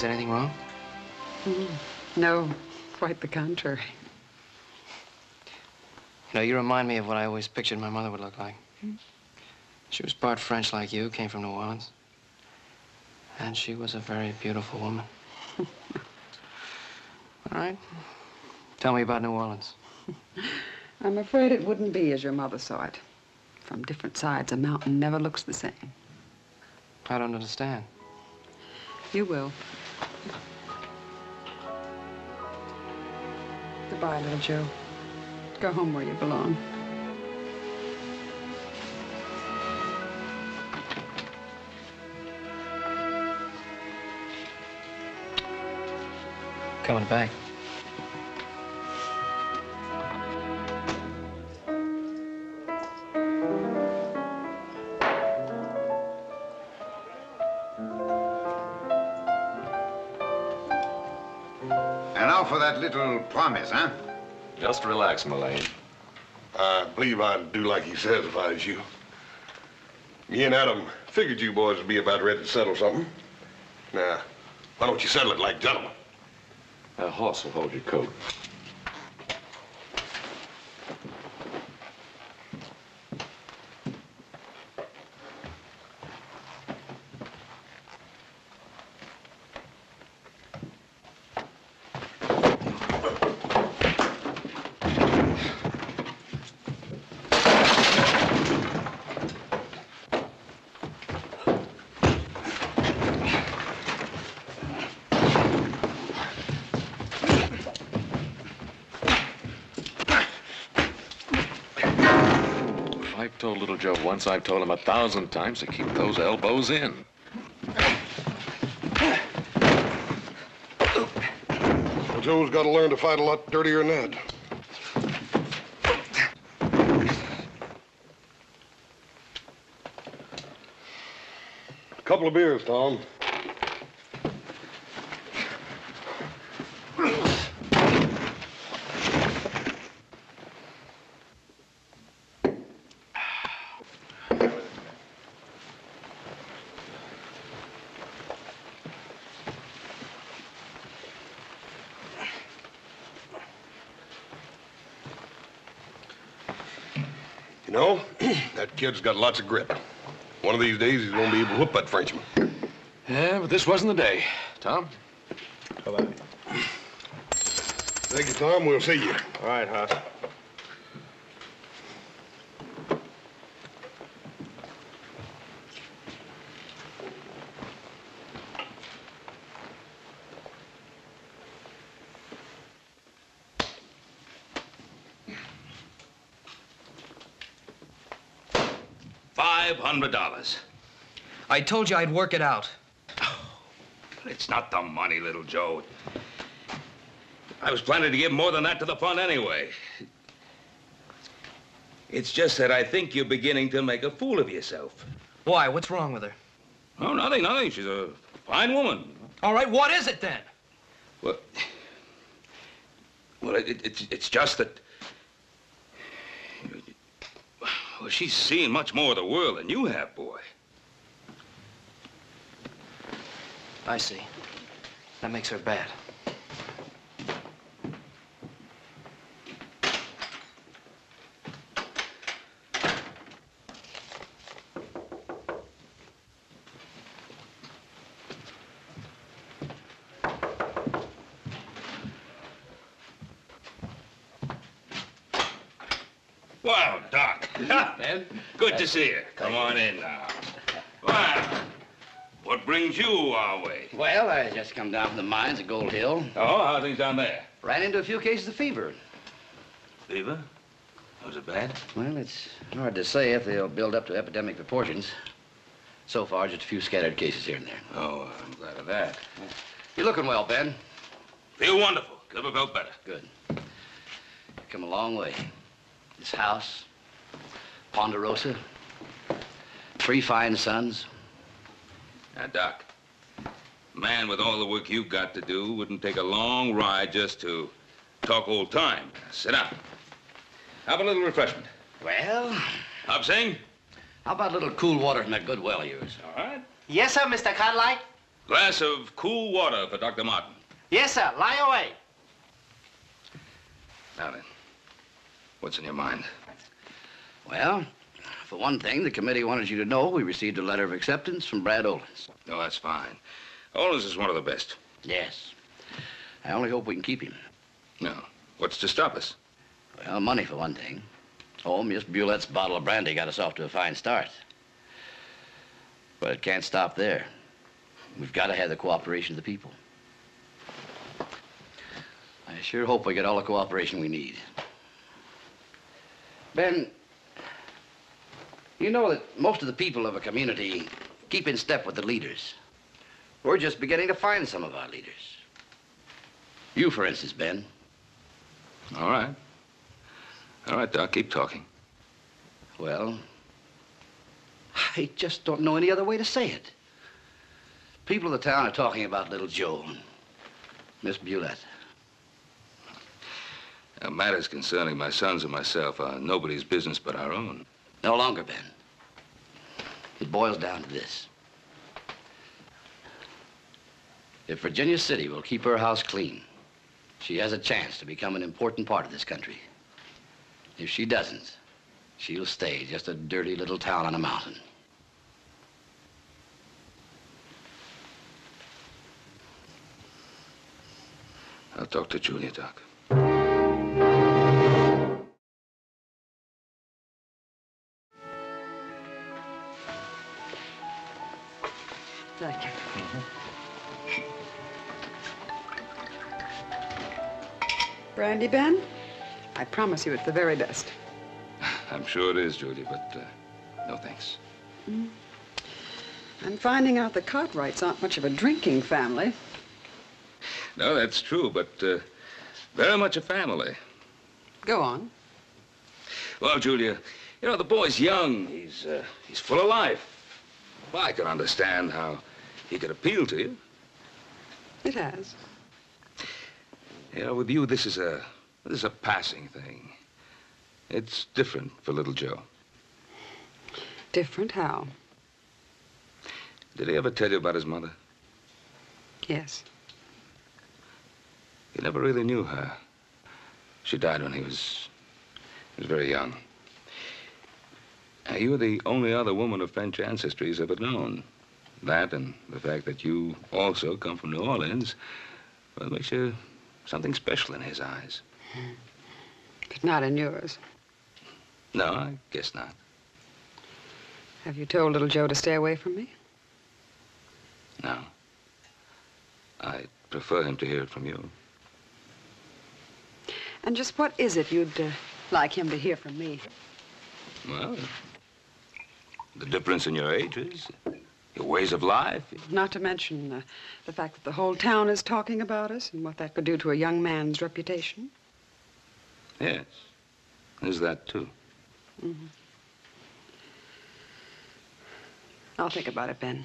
Is anything wrong? Mm. No, quite the contrary. You know, you remind me of what I always pictured my mother would look like. She was part French like you, came from New Orleans. And she was a very beautiful woman. All right. Tell me about New Orleans. I'm afraid it wouldn't be as your mother saw it. From different sides, a mountain never looks the same. I don't understand. You will. Goodbye, little Joe. Go home where you belong. Coming back. Little promise, huh? Just relax, Mullane. I believe I'd do like he says if I was you. Me and Adam figured you boys would be about ready to settle something. Now, why don't you settle it like gentlemen? A Hoss will hold your coat. If I've told little Joe once, I've told him a thousand times to keep those elbows in. Well, Joe's got to learn to fight a lot dirtier than that. A Couple of beers, Tom. kid's got lots of grit. One of these days, he's gonna be able to whip that Frenchman. Yeah, but this wasn't the day. Tom? Hello. Thank you, Tom. We'll see you. All right, huh? $100. I told you I'd work it out. Oh, it's not the money, little Joe. I was planning to give more than that to the fund anyway. It's just that I think you're beginning to make a fool of yourself. Why? What's wrong with her? Oh, nothing, nothing. She's a fine woman. All right, what is it then? Well, well it, it, it's, it's just that Well, she's seen much more of the world than you have, boy. I see. That makes her bad. Well, Doc. Ben? Good to see you. Come on in now. Well, what brings you our way? Well, I just come down from the mines at Gold Hill. Oh, how are things down there? Ran into a few cases of fever. Fever? Was it bad? Well, it's hard to say if they'll build up to epidemic proportions. So far, just a few scattered cases here and there. Oh, I'm glad of that. You're looking well, Ben. Feel wonderful. Never felt better. Good. You've come a long way. This house, Ponderosa, three fine sons. Now, Doc, man with all the work you've got to do wouldn't take a long ride just to talk old time. Sit down. Have a little refreshment. Well? Hop Sing? How about a little cool water from that good well of yours? All right. Yes, sir, Mr. Cartwright. Glass of cool water for Dr. Martin. Yes, sir. Lie away. Now then, what's in your mind? Well, for one thing, the committee wanted you to know we received a letter of acceptance from Brad Olins. Oh, that's fine. Olins is one of the best. Yes. I only hope we can keep him. No. What's to stop us? Well, money for one thing. Oh, Miss Bulette's bottle of brandy got us off to a fine start. But it can't stop there. We've got to have the cooperation of the people. I sure hope we get all the cooperation we need. Ben, you know that most of the people of a community keep in step with the leaders. We're just beginning to find some of our leaders. You, for instance, Ben. All right. All right, Doc, keep talking. Well, I just don't know any other way to say it. People of the town are talking about little Joe and Miss Bulette. Now, matters concerning my sons and myself are nobody's business but our own. No longer, Ben. It boils down to this. If Virginia City will keep her house clean, she has a chance to become an important part of this country. If she doesn't, she'll stay just a dirty little town on a mountain. I'll talk to Julia, Doc. Ben? I promise you it's the very best. I'm sure it is, Julia, but uh, no thanks. Mm. I'm finding out the Cartwrights aren't much of a drinking family. No, that's true, but uh, very much a family. Go on. Well, Julia, you know, the boy's young. He's, uh, he's full of life. Well, I can understand how he could appeal to you. It has. You know, with you, this is a, this is a passing thing. It's different for little Joe. Different how? Did he ever tell you about his mother? Yes. He never really knew her. She died when he was, he was very young. Now, you were the only other woman of French ancestry he's ever known. That and the fact that you also come from New Orleans, well, makes you something special in his eyes. But not in yours. No, I guess not. Have you told little Joe to stay away from me? No. I prefer him to hear it from you. And just what is it you'd uh, like him to hear from me? Well, the difference in your ages, your ways of life. Not to mention uh, the fact that the whole town is talking about us and what that could do to a young man's reputation. Yes, there's that too. Mhm. I'll think about it, Ben.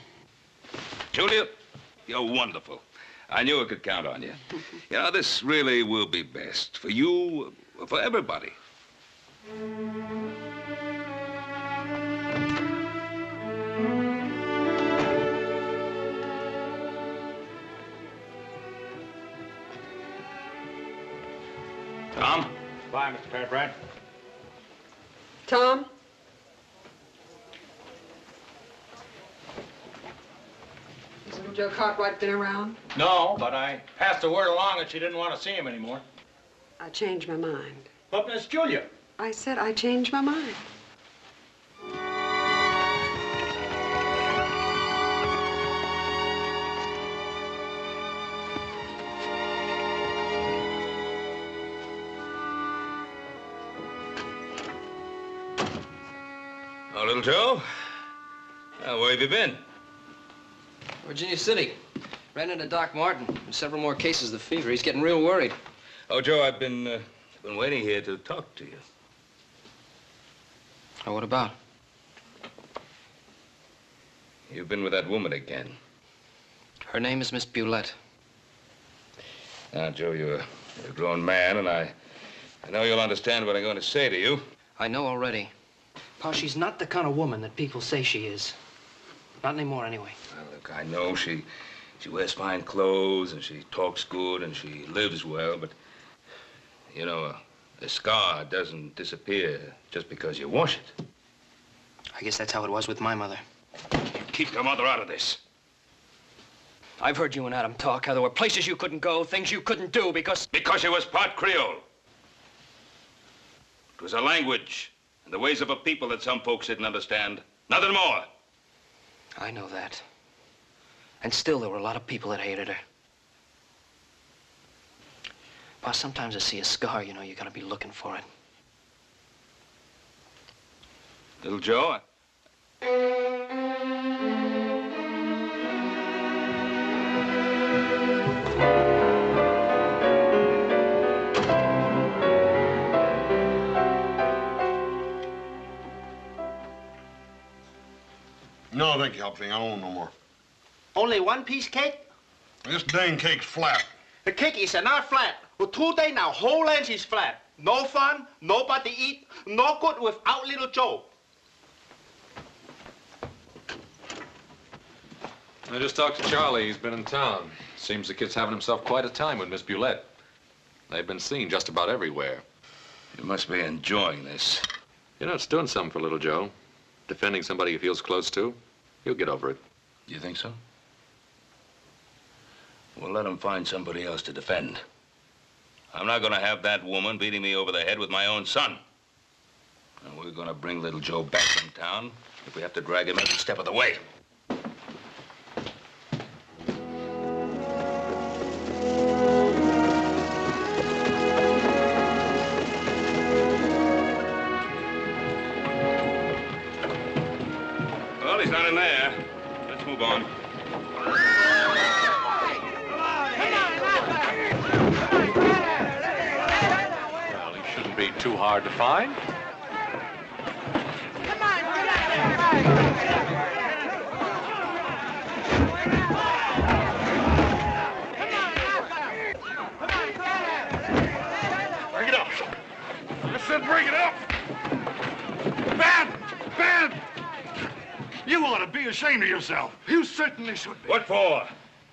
Julia, you're wonderful. I knew I could count on you. You know, this really will be best for you, for everybody. Tom? Bye, Mr. Fairbrand. Tom? Has little Joe Cartwright been around? No, but I passed the word along that she didn't want to see him anymore. I changed my mind. But Miss Julia. I said I changed my mind. Joe? Uh, where have you been? Virginia City. Ran into Doc Martin. There's several more cases of fever. He's getting real worried. Oh, Joe, I've been, uh, been waiting here to talk to you. Oh, what about? You've been with that woman again. Her name is Miss Bulette. Now, Joe, you're, you're a grown man, and I, I know you'll understand what I'm going to say to you. I know already. Pa, she's not the kind of woman that people say she is. Not anymore, anyway. Well, look, I know she, she wears fine clothes, and she talks good, and she lives well, but, you know, a, a scar doesn't disappear just because you wash it. I guess that's how it was with my mother. Keep your mother out of this. I've heard you and Adam talk, how there were places you couldn't go, things you couldn't do because... Because she was part Creole. It was a language and the ways of a people that some folks didn't understand. Nothing more. I know that. And still, there were a lot of people that hated her. Pa, sometimes I see a scar, you know, you gotta be looking for it. Little Joe, I... No, thank you, Hop Sing. I don't want no more. Only one piece cake? This dang cake's flat. The cake is not flat. For two days now, whole length is flat. No fun, nobody eat, no good without little Joe. I just talked to Charlie. He's been in town. Seems the kid's having himself quite a time with Miss Bulette. They've been seen just about everywhere. You must be enjoying this. You know, it's doing something for little Joe. Defending somebody he feels close to. He'll get over it. You think so? Well, let him find somebody else to defend. I'm not gonna have that woman beating me over the head with my own son. And we're gonna bring little Joe back from town if we have to drag him every step of the way. Hard to find. Bring it up. I said bring it up. Ben! Ben! You ought to be ashamed of yourself. You certainly should be. What for?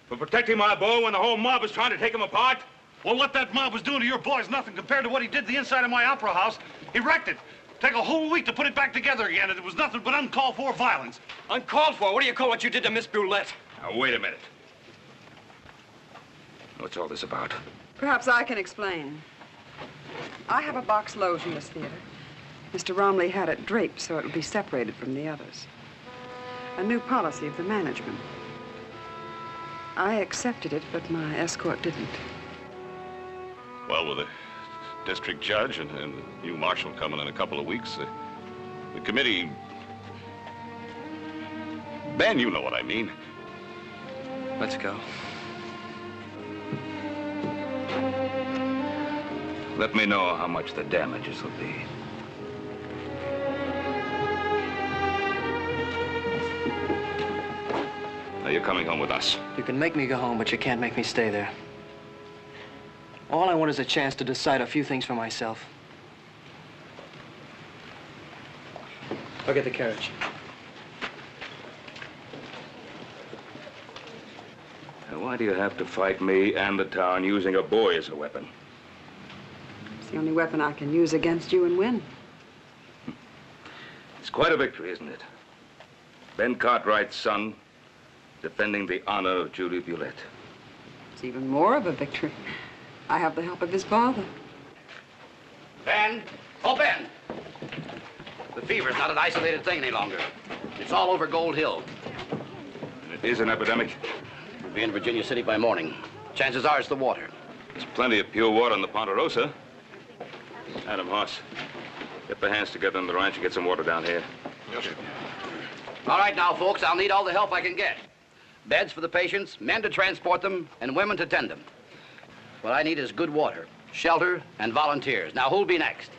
For protecting my boy when the whole mob is trying to take him apart? Well, what that mob was doing to your boy is nothing compared to what he did to the inside of my opera house. He wrecked it. Take a whole week to put it back together again, and it was nothing but uncalled for violence. Uncalled for? What do you call what you did to Miss Bulette? Now, wait a minute. What's all this about? Perhaps I can explain. I have a box loge in this theater. Mr. Romley had it draped so it would be separated from the others. A new policy of the management. I accepted it, but my escort didn't. Well, with the district judge and, and the new marshal coming in a couple of weeks, the, the committee... Ben, you know what I mean. Let's go. Let me know how much the damages will be. Now, you're coming home with us. You can make me go home, but you can't make me stay there. All I want is a chance to decide a few things for myself. I'll get the carriage. Now, why do you have to fight me and the town using a boy as a weapon? It's the only weapon I can use against you and win. It's quite a victory, isn't it? Ben Cartwright's son defending the honor of Julie Bulette. It's even more of a victory. I have the help of his father. Ben! Oh, Ben! The fever's not an isolated thing any longer. It's all over Gold Hill. And it is an epidemic. We'll be in Virginia City by morning. Chances are it's the water. There's plenty of pure water on the Ponderosa. Adam Hoss, get the hands together on the ranch and get some water down here. Yes, sir. All right, now, folks, I'll need all the help I can get. Beds for the patients, men to transport them, and women to tend them. What I need is good water, shelter, and volunteers. Now, who'll be next?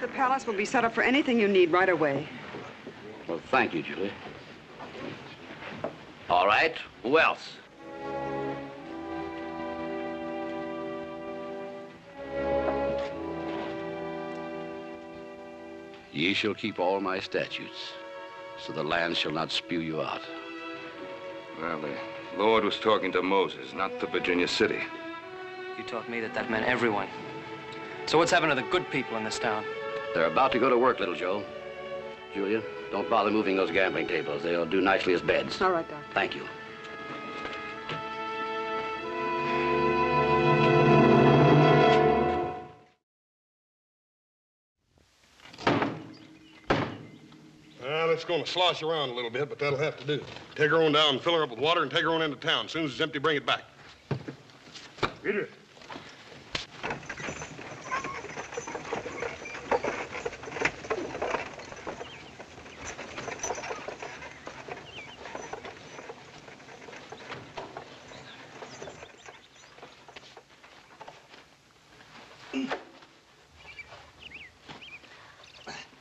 The palace will be set up for anything you need right away. Well, thank you, Julie. All right, who else? Ye shall keep all my statutes, so the land shall not spew you out. Well, the Lord was talking to Moses, not to Virginia City. You taught me that that meant everyone. So what's happened to the good people in this town? They're about to go to work, little Joe. Julia, don't bother moving those gambling tables. They'll do nicely as beds. All right, Doc. Thank you. Going to slosh around a little bit, but that'll have to do. Take her on down and fill her up with water and take her on into town. As soon as it's empty, bring it back. Peter.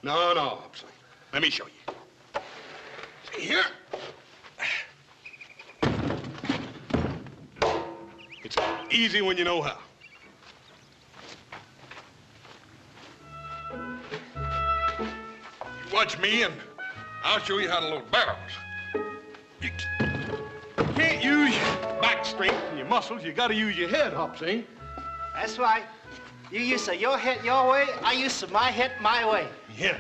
No, no, Hop Sing. Let me show you. See here? It's easy when you know how. You watch me, and I'll show you how to load barrels. You can't use your back strength and your muscles. You got to use your head, Hop Sing. Eh? That's right. You use your head your way, I use my head my way. Yeah.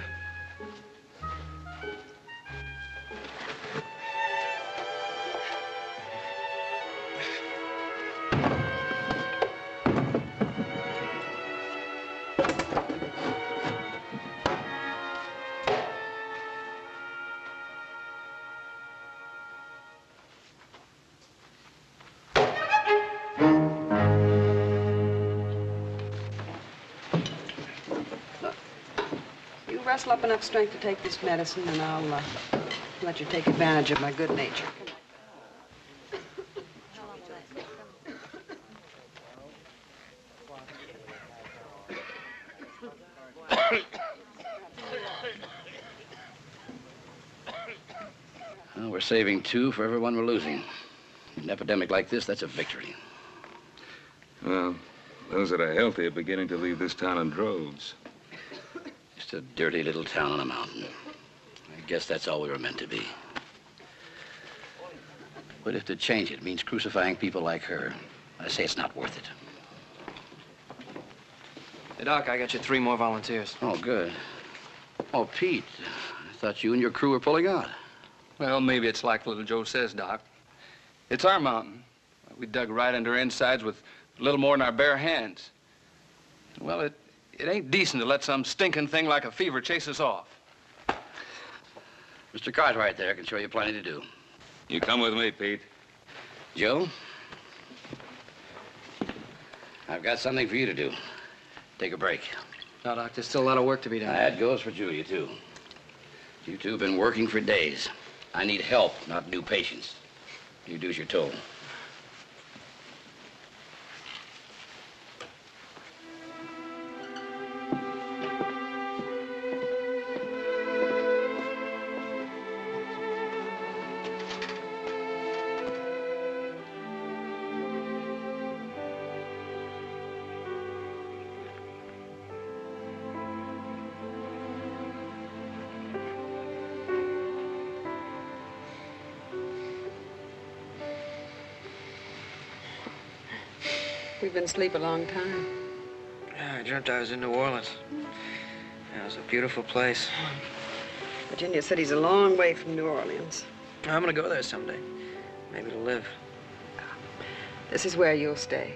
Enough strength to take this medicine, and I'll uh, let you take advantage of my good nature. Well, we're saving two for everyone we're losing. An epidemic like this, that's a victory. Well, those that are healthy are beginning to leave this town in droves. Just a dirty little town on a mountain. I guess that's all we were meant to be. But if to change it means crucifying people like her, I say it's not worth it. Hey, Doc, I got you three more volunteers. Oh, good. Oh, Pete, I thought you and your crew were pulling out. Well, maybe it's like little Joe says, Doc. It's our mountain. We dug right under insides with a little more than our bare hands. Well, it, it ain't decent to let some stinking thing like a fever chase us off. Mr. Cartwright there can show you plenty to do. You come with me, Pete. Joe? I've got something for you to do. Take a break. No, Doc, there's still a lot of work to be done. That goes for Julia, too. You two have been working for days. I need help, not new patients. You do as you're told. Asleep a long time. Yeah, I dreamt I was in New Orleans. Yeah, it was a beautiful place. Virginia City's a long way from New Orleans. I'm gonna go there someday. Maybe to live. This is where you'll stay.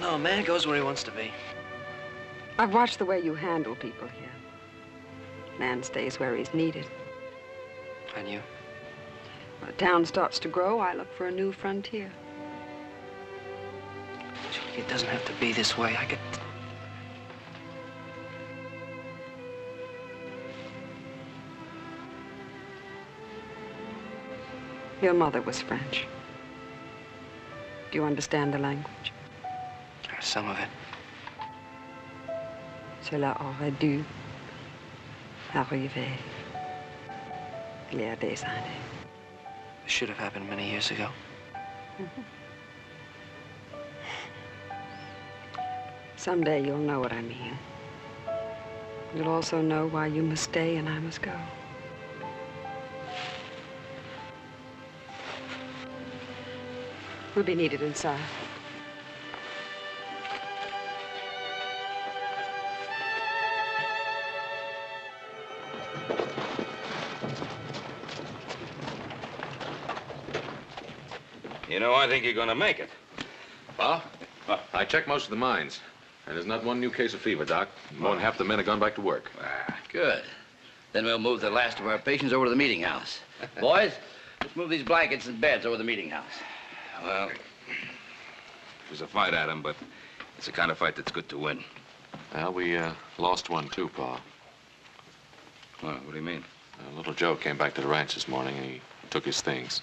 No, a man goes where he wants to be. I've watched the way you handle people here. Man stays where he's needed. And you? When the town starts to grow, I look for a new frontier. It doesn't have to be this way. I could. Your mother was French. Do you understand the language? Uh, some of it. Cela aurait dû arriver il y a des années. This should have happened many years ago. Mm-hmm. Someday you'll know what I mean. You'll also know why you must stay and I must go. We'll be needed inside. You know, I think you're gonna make it. Well, I checked most of the mines. And there's not one new case of fever, Doc. More than half the men have gone back to work. Ah, Good. Then we'll move the last of our patients over to the meeting house. Boys, let's move these blankets and beds over to the meeting house. Well, it was a fight, Adam, but it's the kind of fight that's good to win. Well, we uh, lost one too, Pa. Well, what do you mean? Uh, little Joe came back to the ranch this morning and he took his things.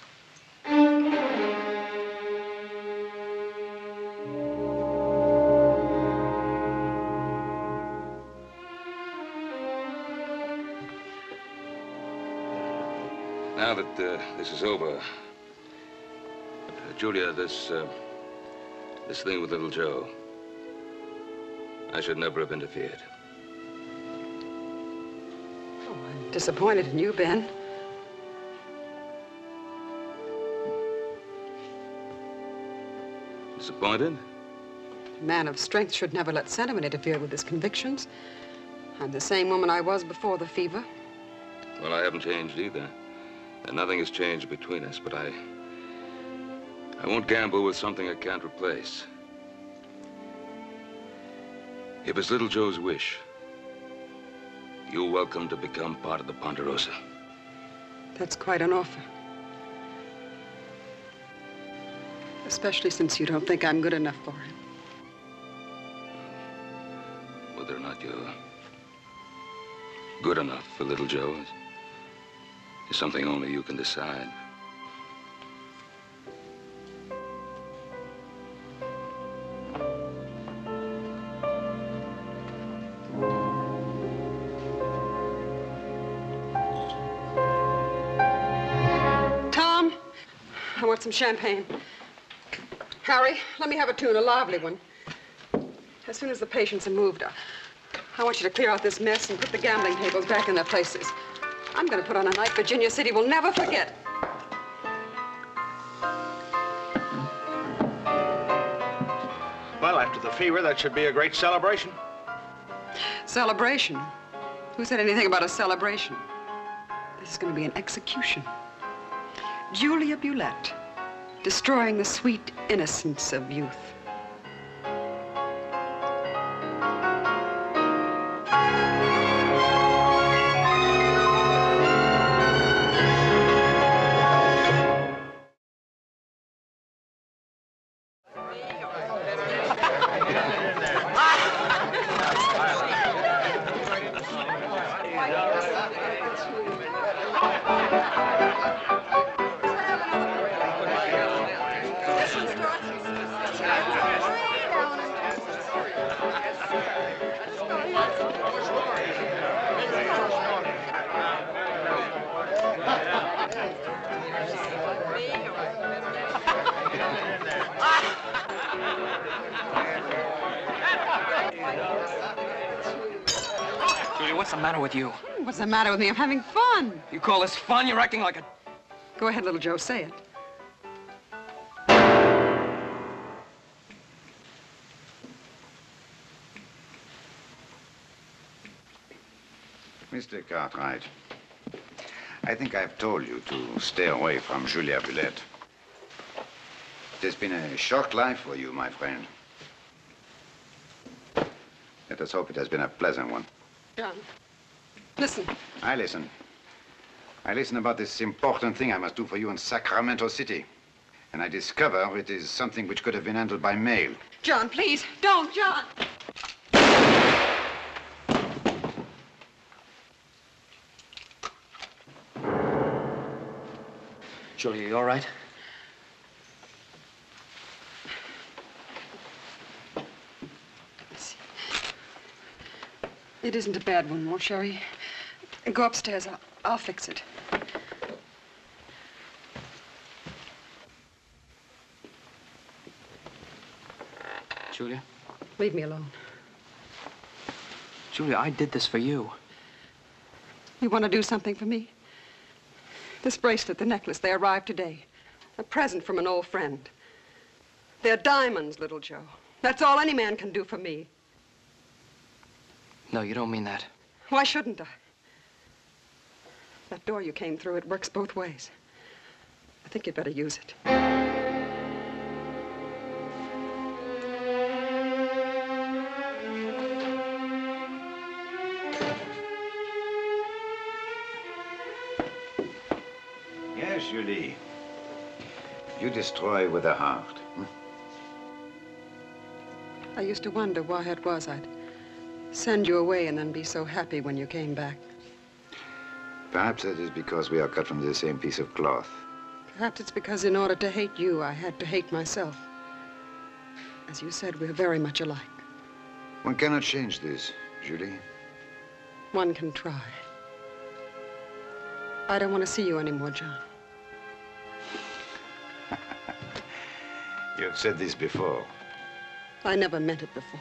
That uh, this is over, uh, Julia, this uh, this thing with little Joe, I should never have interfered. Oh, I'm disappointed in you, Ben. Disappointed? A man of strength should never let sentiment interfere with his convictions. I'm the same woman I was before the fever. Well, I haven't changed either. And nothing has changed between us, but I. I won't gamble with something I can't replace. If it's little Joe's wish, you're welcome to become part of the Ponderosa. That's quite an offer. Especially since you don't think I'm good enough for him. Whether or not you're good enough for little Joe is, is something only you can decide. Tom, I want some champagne. Harry, let me have a tune, a lively one. As soon as the patients are moved, I, I want you to clear out this mess and put the gambling tables back in their places. I'm going to put on a night Virginia City will never forget. Well, after the fever, that should be a great celebration. Celebration? Who said anything about a celebration? This is going to be an execution. Julia Bulette, destroying the sweet innocence of youth. with me. I'm having fun. You call this fun? You're acting like a... Go ahead, little Joe. Say it. Mr. Cartwright, I think I've told you to stay away from Julia Bulette. It has been a short life for you, my friend. Let us hope it has been a pleasant one. John, listen. I listen. I listen about this important thing I must do for you in Sacramento City. And I discover it is something which could have been handled by mail. John, please, don't, John. Julia, you all right? It isn't a bad one, more, Sherry. Go upstairs. I'll, I'll fix it. Julia? Leave me alone. Julia, I did this for you. You want to do something for me? This bracelet, the necklace, they arrived today. A present from an old friend. They're diamonds, little Joe. That's all any man can do for me. No, you don't mean that. Why shouldn't I? That door you came through, it works both ways. I think you'd better use it. Yes, Julie. You destroy with a heart. hmm? I used to wonder why it was I'd send you away and then be so happy when you came back. Perhaps it is because we are cut from the same piece of cloth. Perhaps it's because in order to hate you, I had to hate myself. As you said, we're very much alike. One cannot change this, Julie. One can try. I don't want to see you anymore, John. You have said this before. I never meant it before.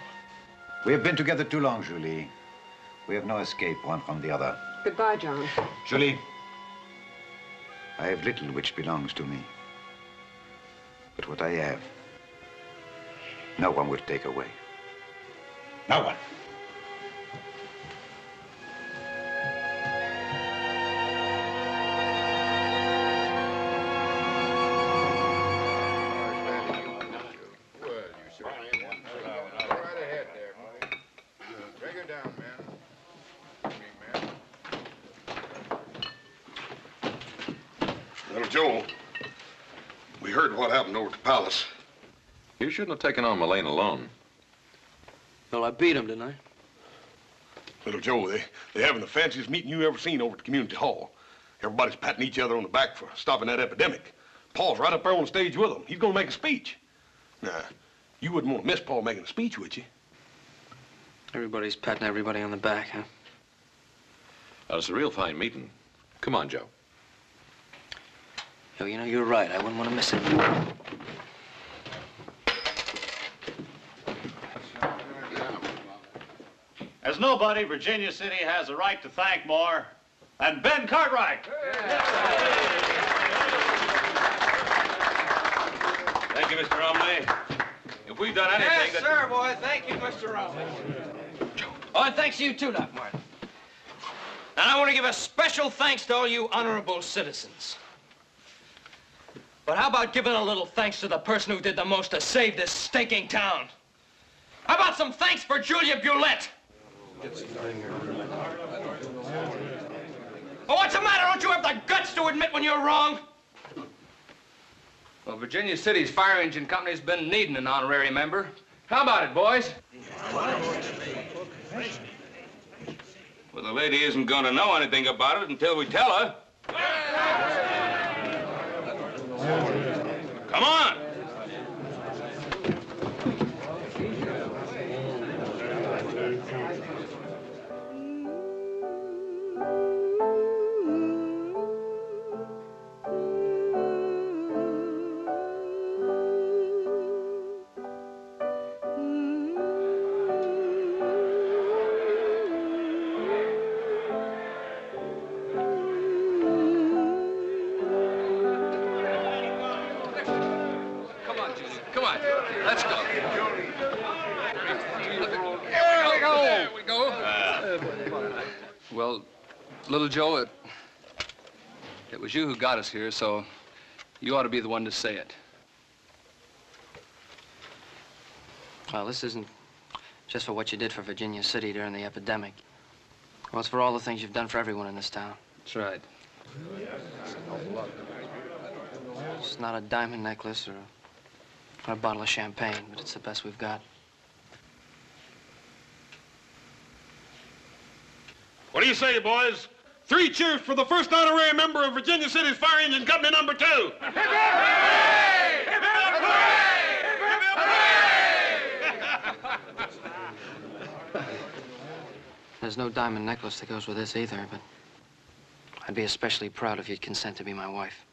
We have been together too long, Julie. We have no escape one from the other. Goodbye, John. Julie, I have little which belongs to me. But what I have, no one will take away. No one. Shouldn't have taken on Mullane alone. Well, I beat him, didn't I? Little Joe, they, they're having the fanciest meeting you ever seen over at the community hall. Everybody's patting each other on the back for stopping that epidemic. Pa's right up there on the stage with them. He's gonna make a speech. Now, you wouldn't want to miss Paul making a speech, would you? Everybody's patting everybody on the back, huh? Well, it's a real fine meeting. Come on, Joe. Yo, you know, you're right. I wouldn't want to miss it. As nobody, Virginia City has a right to thank more than Ben Cartwright. Thank you, Mr. Romley. If we've done anything Yes, that... sir, boy. Thank you, Mr. Romley. Oh, and thanks to you too, Doc Martin. And I want to give a special thanks to all you honorable citizens. But how about giving a little thanks to the person who did the most to save this stinking town? How about some thanks for Julia Bulette? Well, oh, what's the matter? Don't you have the guts to admit when you're wrong? Well, Virginia City's fire engine company's been needing an honorary member. How about it, boys? Well, the lady isn't going to know anything about it until we tell her. Come on. There we go. There we go. Well, Little Joe, it, it was you who got us here, so you ought to be the one to say it. Well, this isn't just for what you did for Virginia City during the epidemic. Well, it's for all the things you've done for everyone in this town. That's right. It's not a diamond necklace or, a bottle of champagne, but it's the best we've got. What do you say, boys? Three cheers for the first honorary member of Virginia City's Fire Engine Company number two. There's no diamond necklace that goes with this either, but I'd be especially proud if you'd consent to be my wife.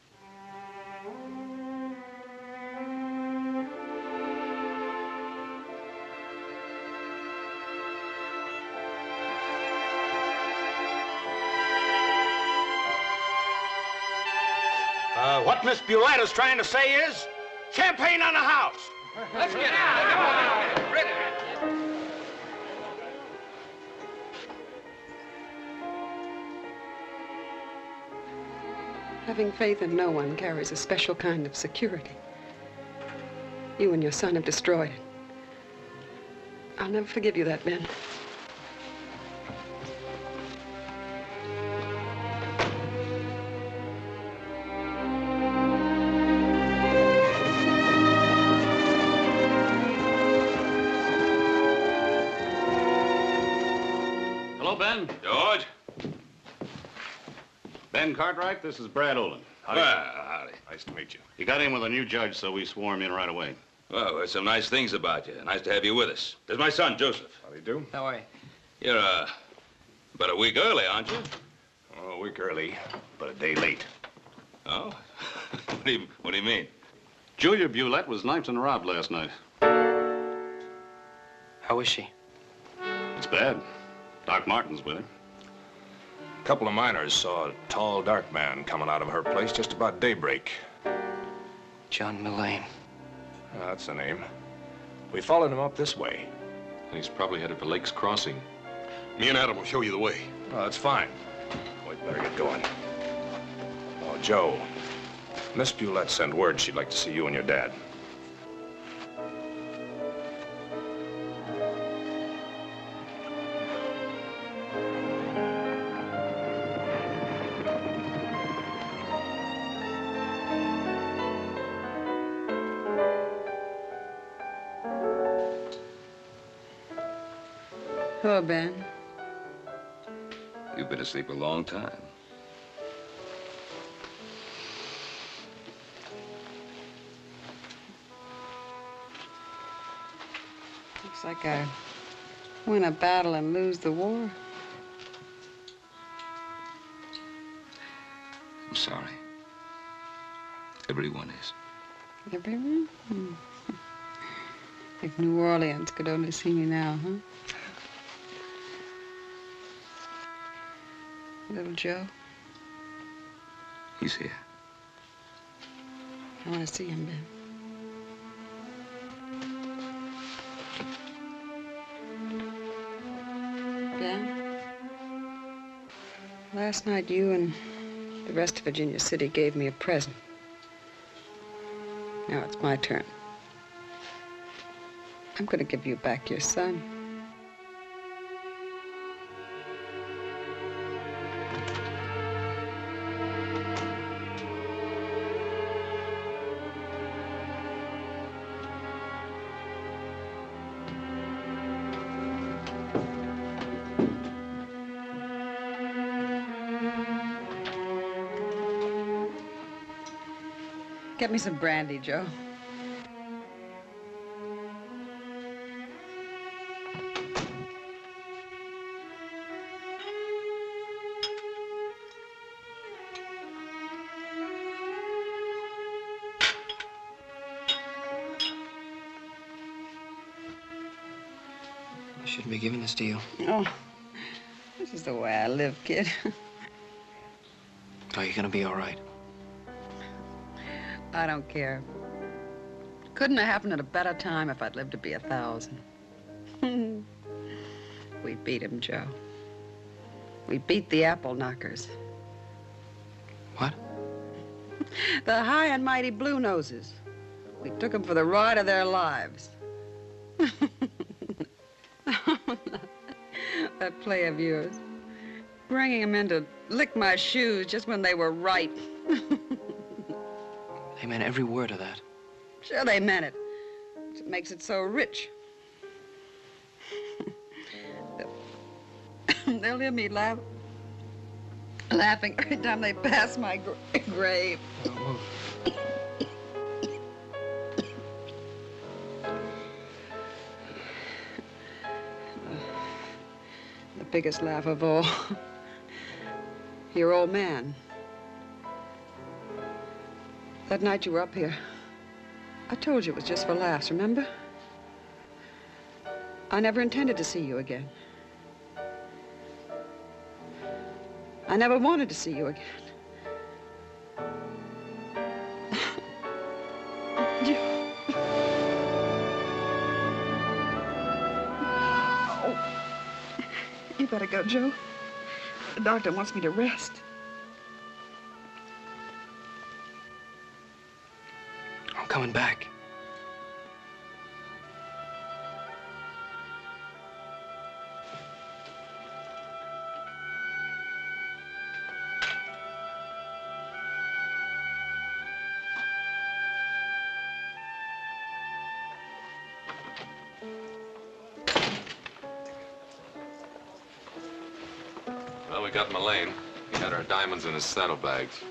Uh, what Miss Bulette is trying to say is, champagne on the house. Let's get out. Come on. Ready. Having faith in no one carries a special kind of security. You and your son have destroyed it. I'll never forgive you that, Ben. Ben Cartwright, this is Brad Olin. Howdy. howdy. Nice to meet you. You got in with a new judge, so we swore him in right away. Well, there's some nice things about you. Nice to have you with us. There's my son, Joseph. How do you do? How are you? You're, uh, about a week early, aren't you? Oh, a week early, but a day late. Oh? what, do you, what do you mean? Julia Bulette was knifed and robbed last night. How is she? It's bad. Doc Martin's with her. A couple of miners saw a tall, dark man coming out of her place just about daybreak. John Mullane. Ah, that's the name. We followed him up this way. He's probably headed for Lake's Crossing. Me and Adam will show you the way. Oh, that's fine. We'd better get going. Oh, Joe. Miss Bulette sent word she'd like to see you and your dad. Hello, Ben. You've been asleep a long time. Looks like I win a battle and lose the war. I'm sorry. Everyone is. Everyone? Hmm. If New Orleans could only see me now, huh? Little Joe, He's here. I want to see him, Ben. Ben? Last night, you and the rest of Virginia City gave me a present. Now it's my turn. I'm going to give you back your son. Get me some brandy, Joe. I shouldn't be giving this to you. Oh, this is the way I live, kid. Oh, Are you gonna be all right? I don't care. Couldn't have happened at a better time if I'd lived to be a thousand. we beat him, Joe. We beat the apple knockers. What? The high and mighty blue noses. We took them for the ride of their lives. that play of yours. Bringing them in to lick my shoes just when they were right. Meant every word of that. Sure, they meant it. It makes it so rich. They'll hear me laugh, laughing every time they pass my gra- grave. the biggest laugh of all. Your old man. That night you were up here, I told you it was just for laughs, remember? I never intended to see you again. I never wanted to see you again. You... Oh. You better go, Joe. The doctor wants me to rest. Coming back. Well, we got Mullane. He had our diamonds in his saddlebags.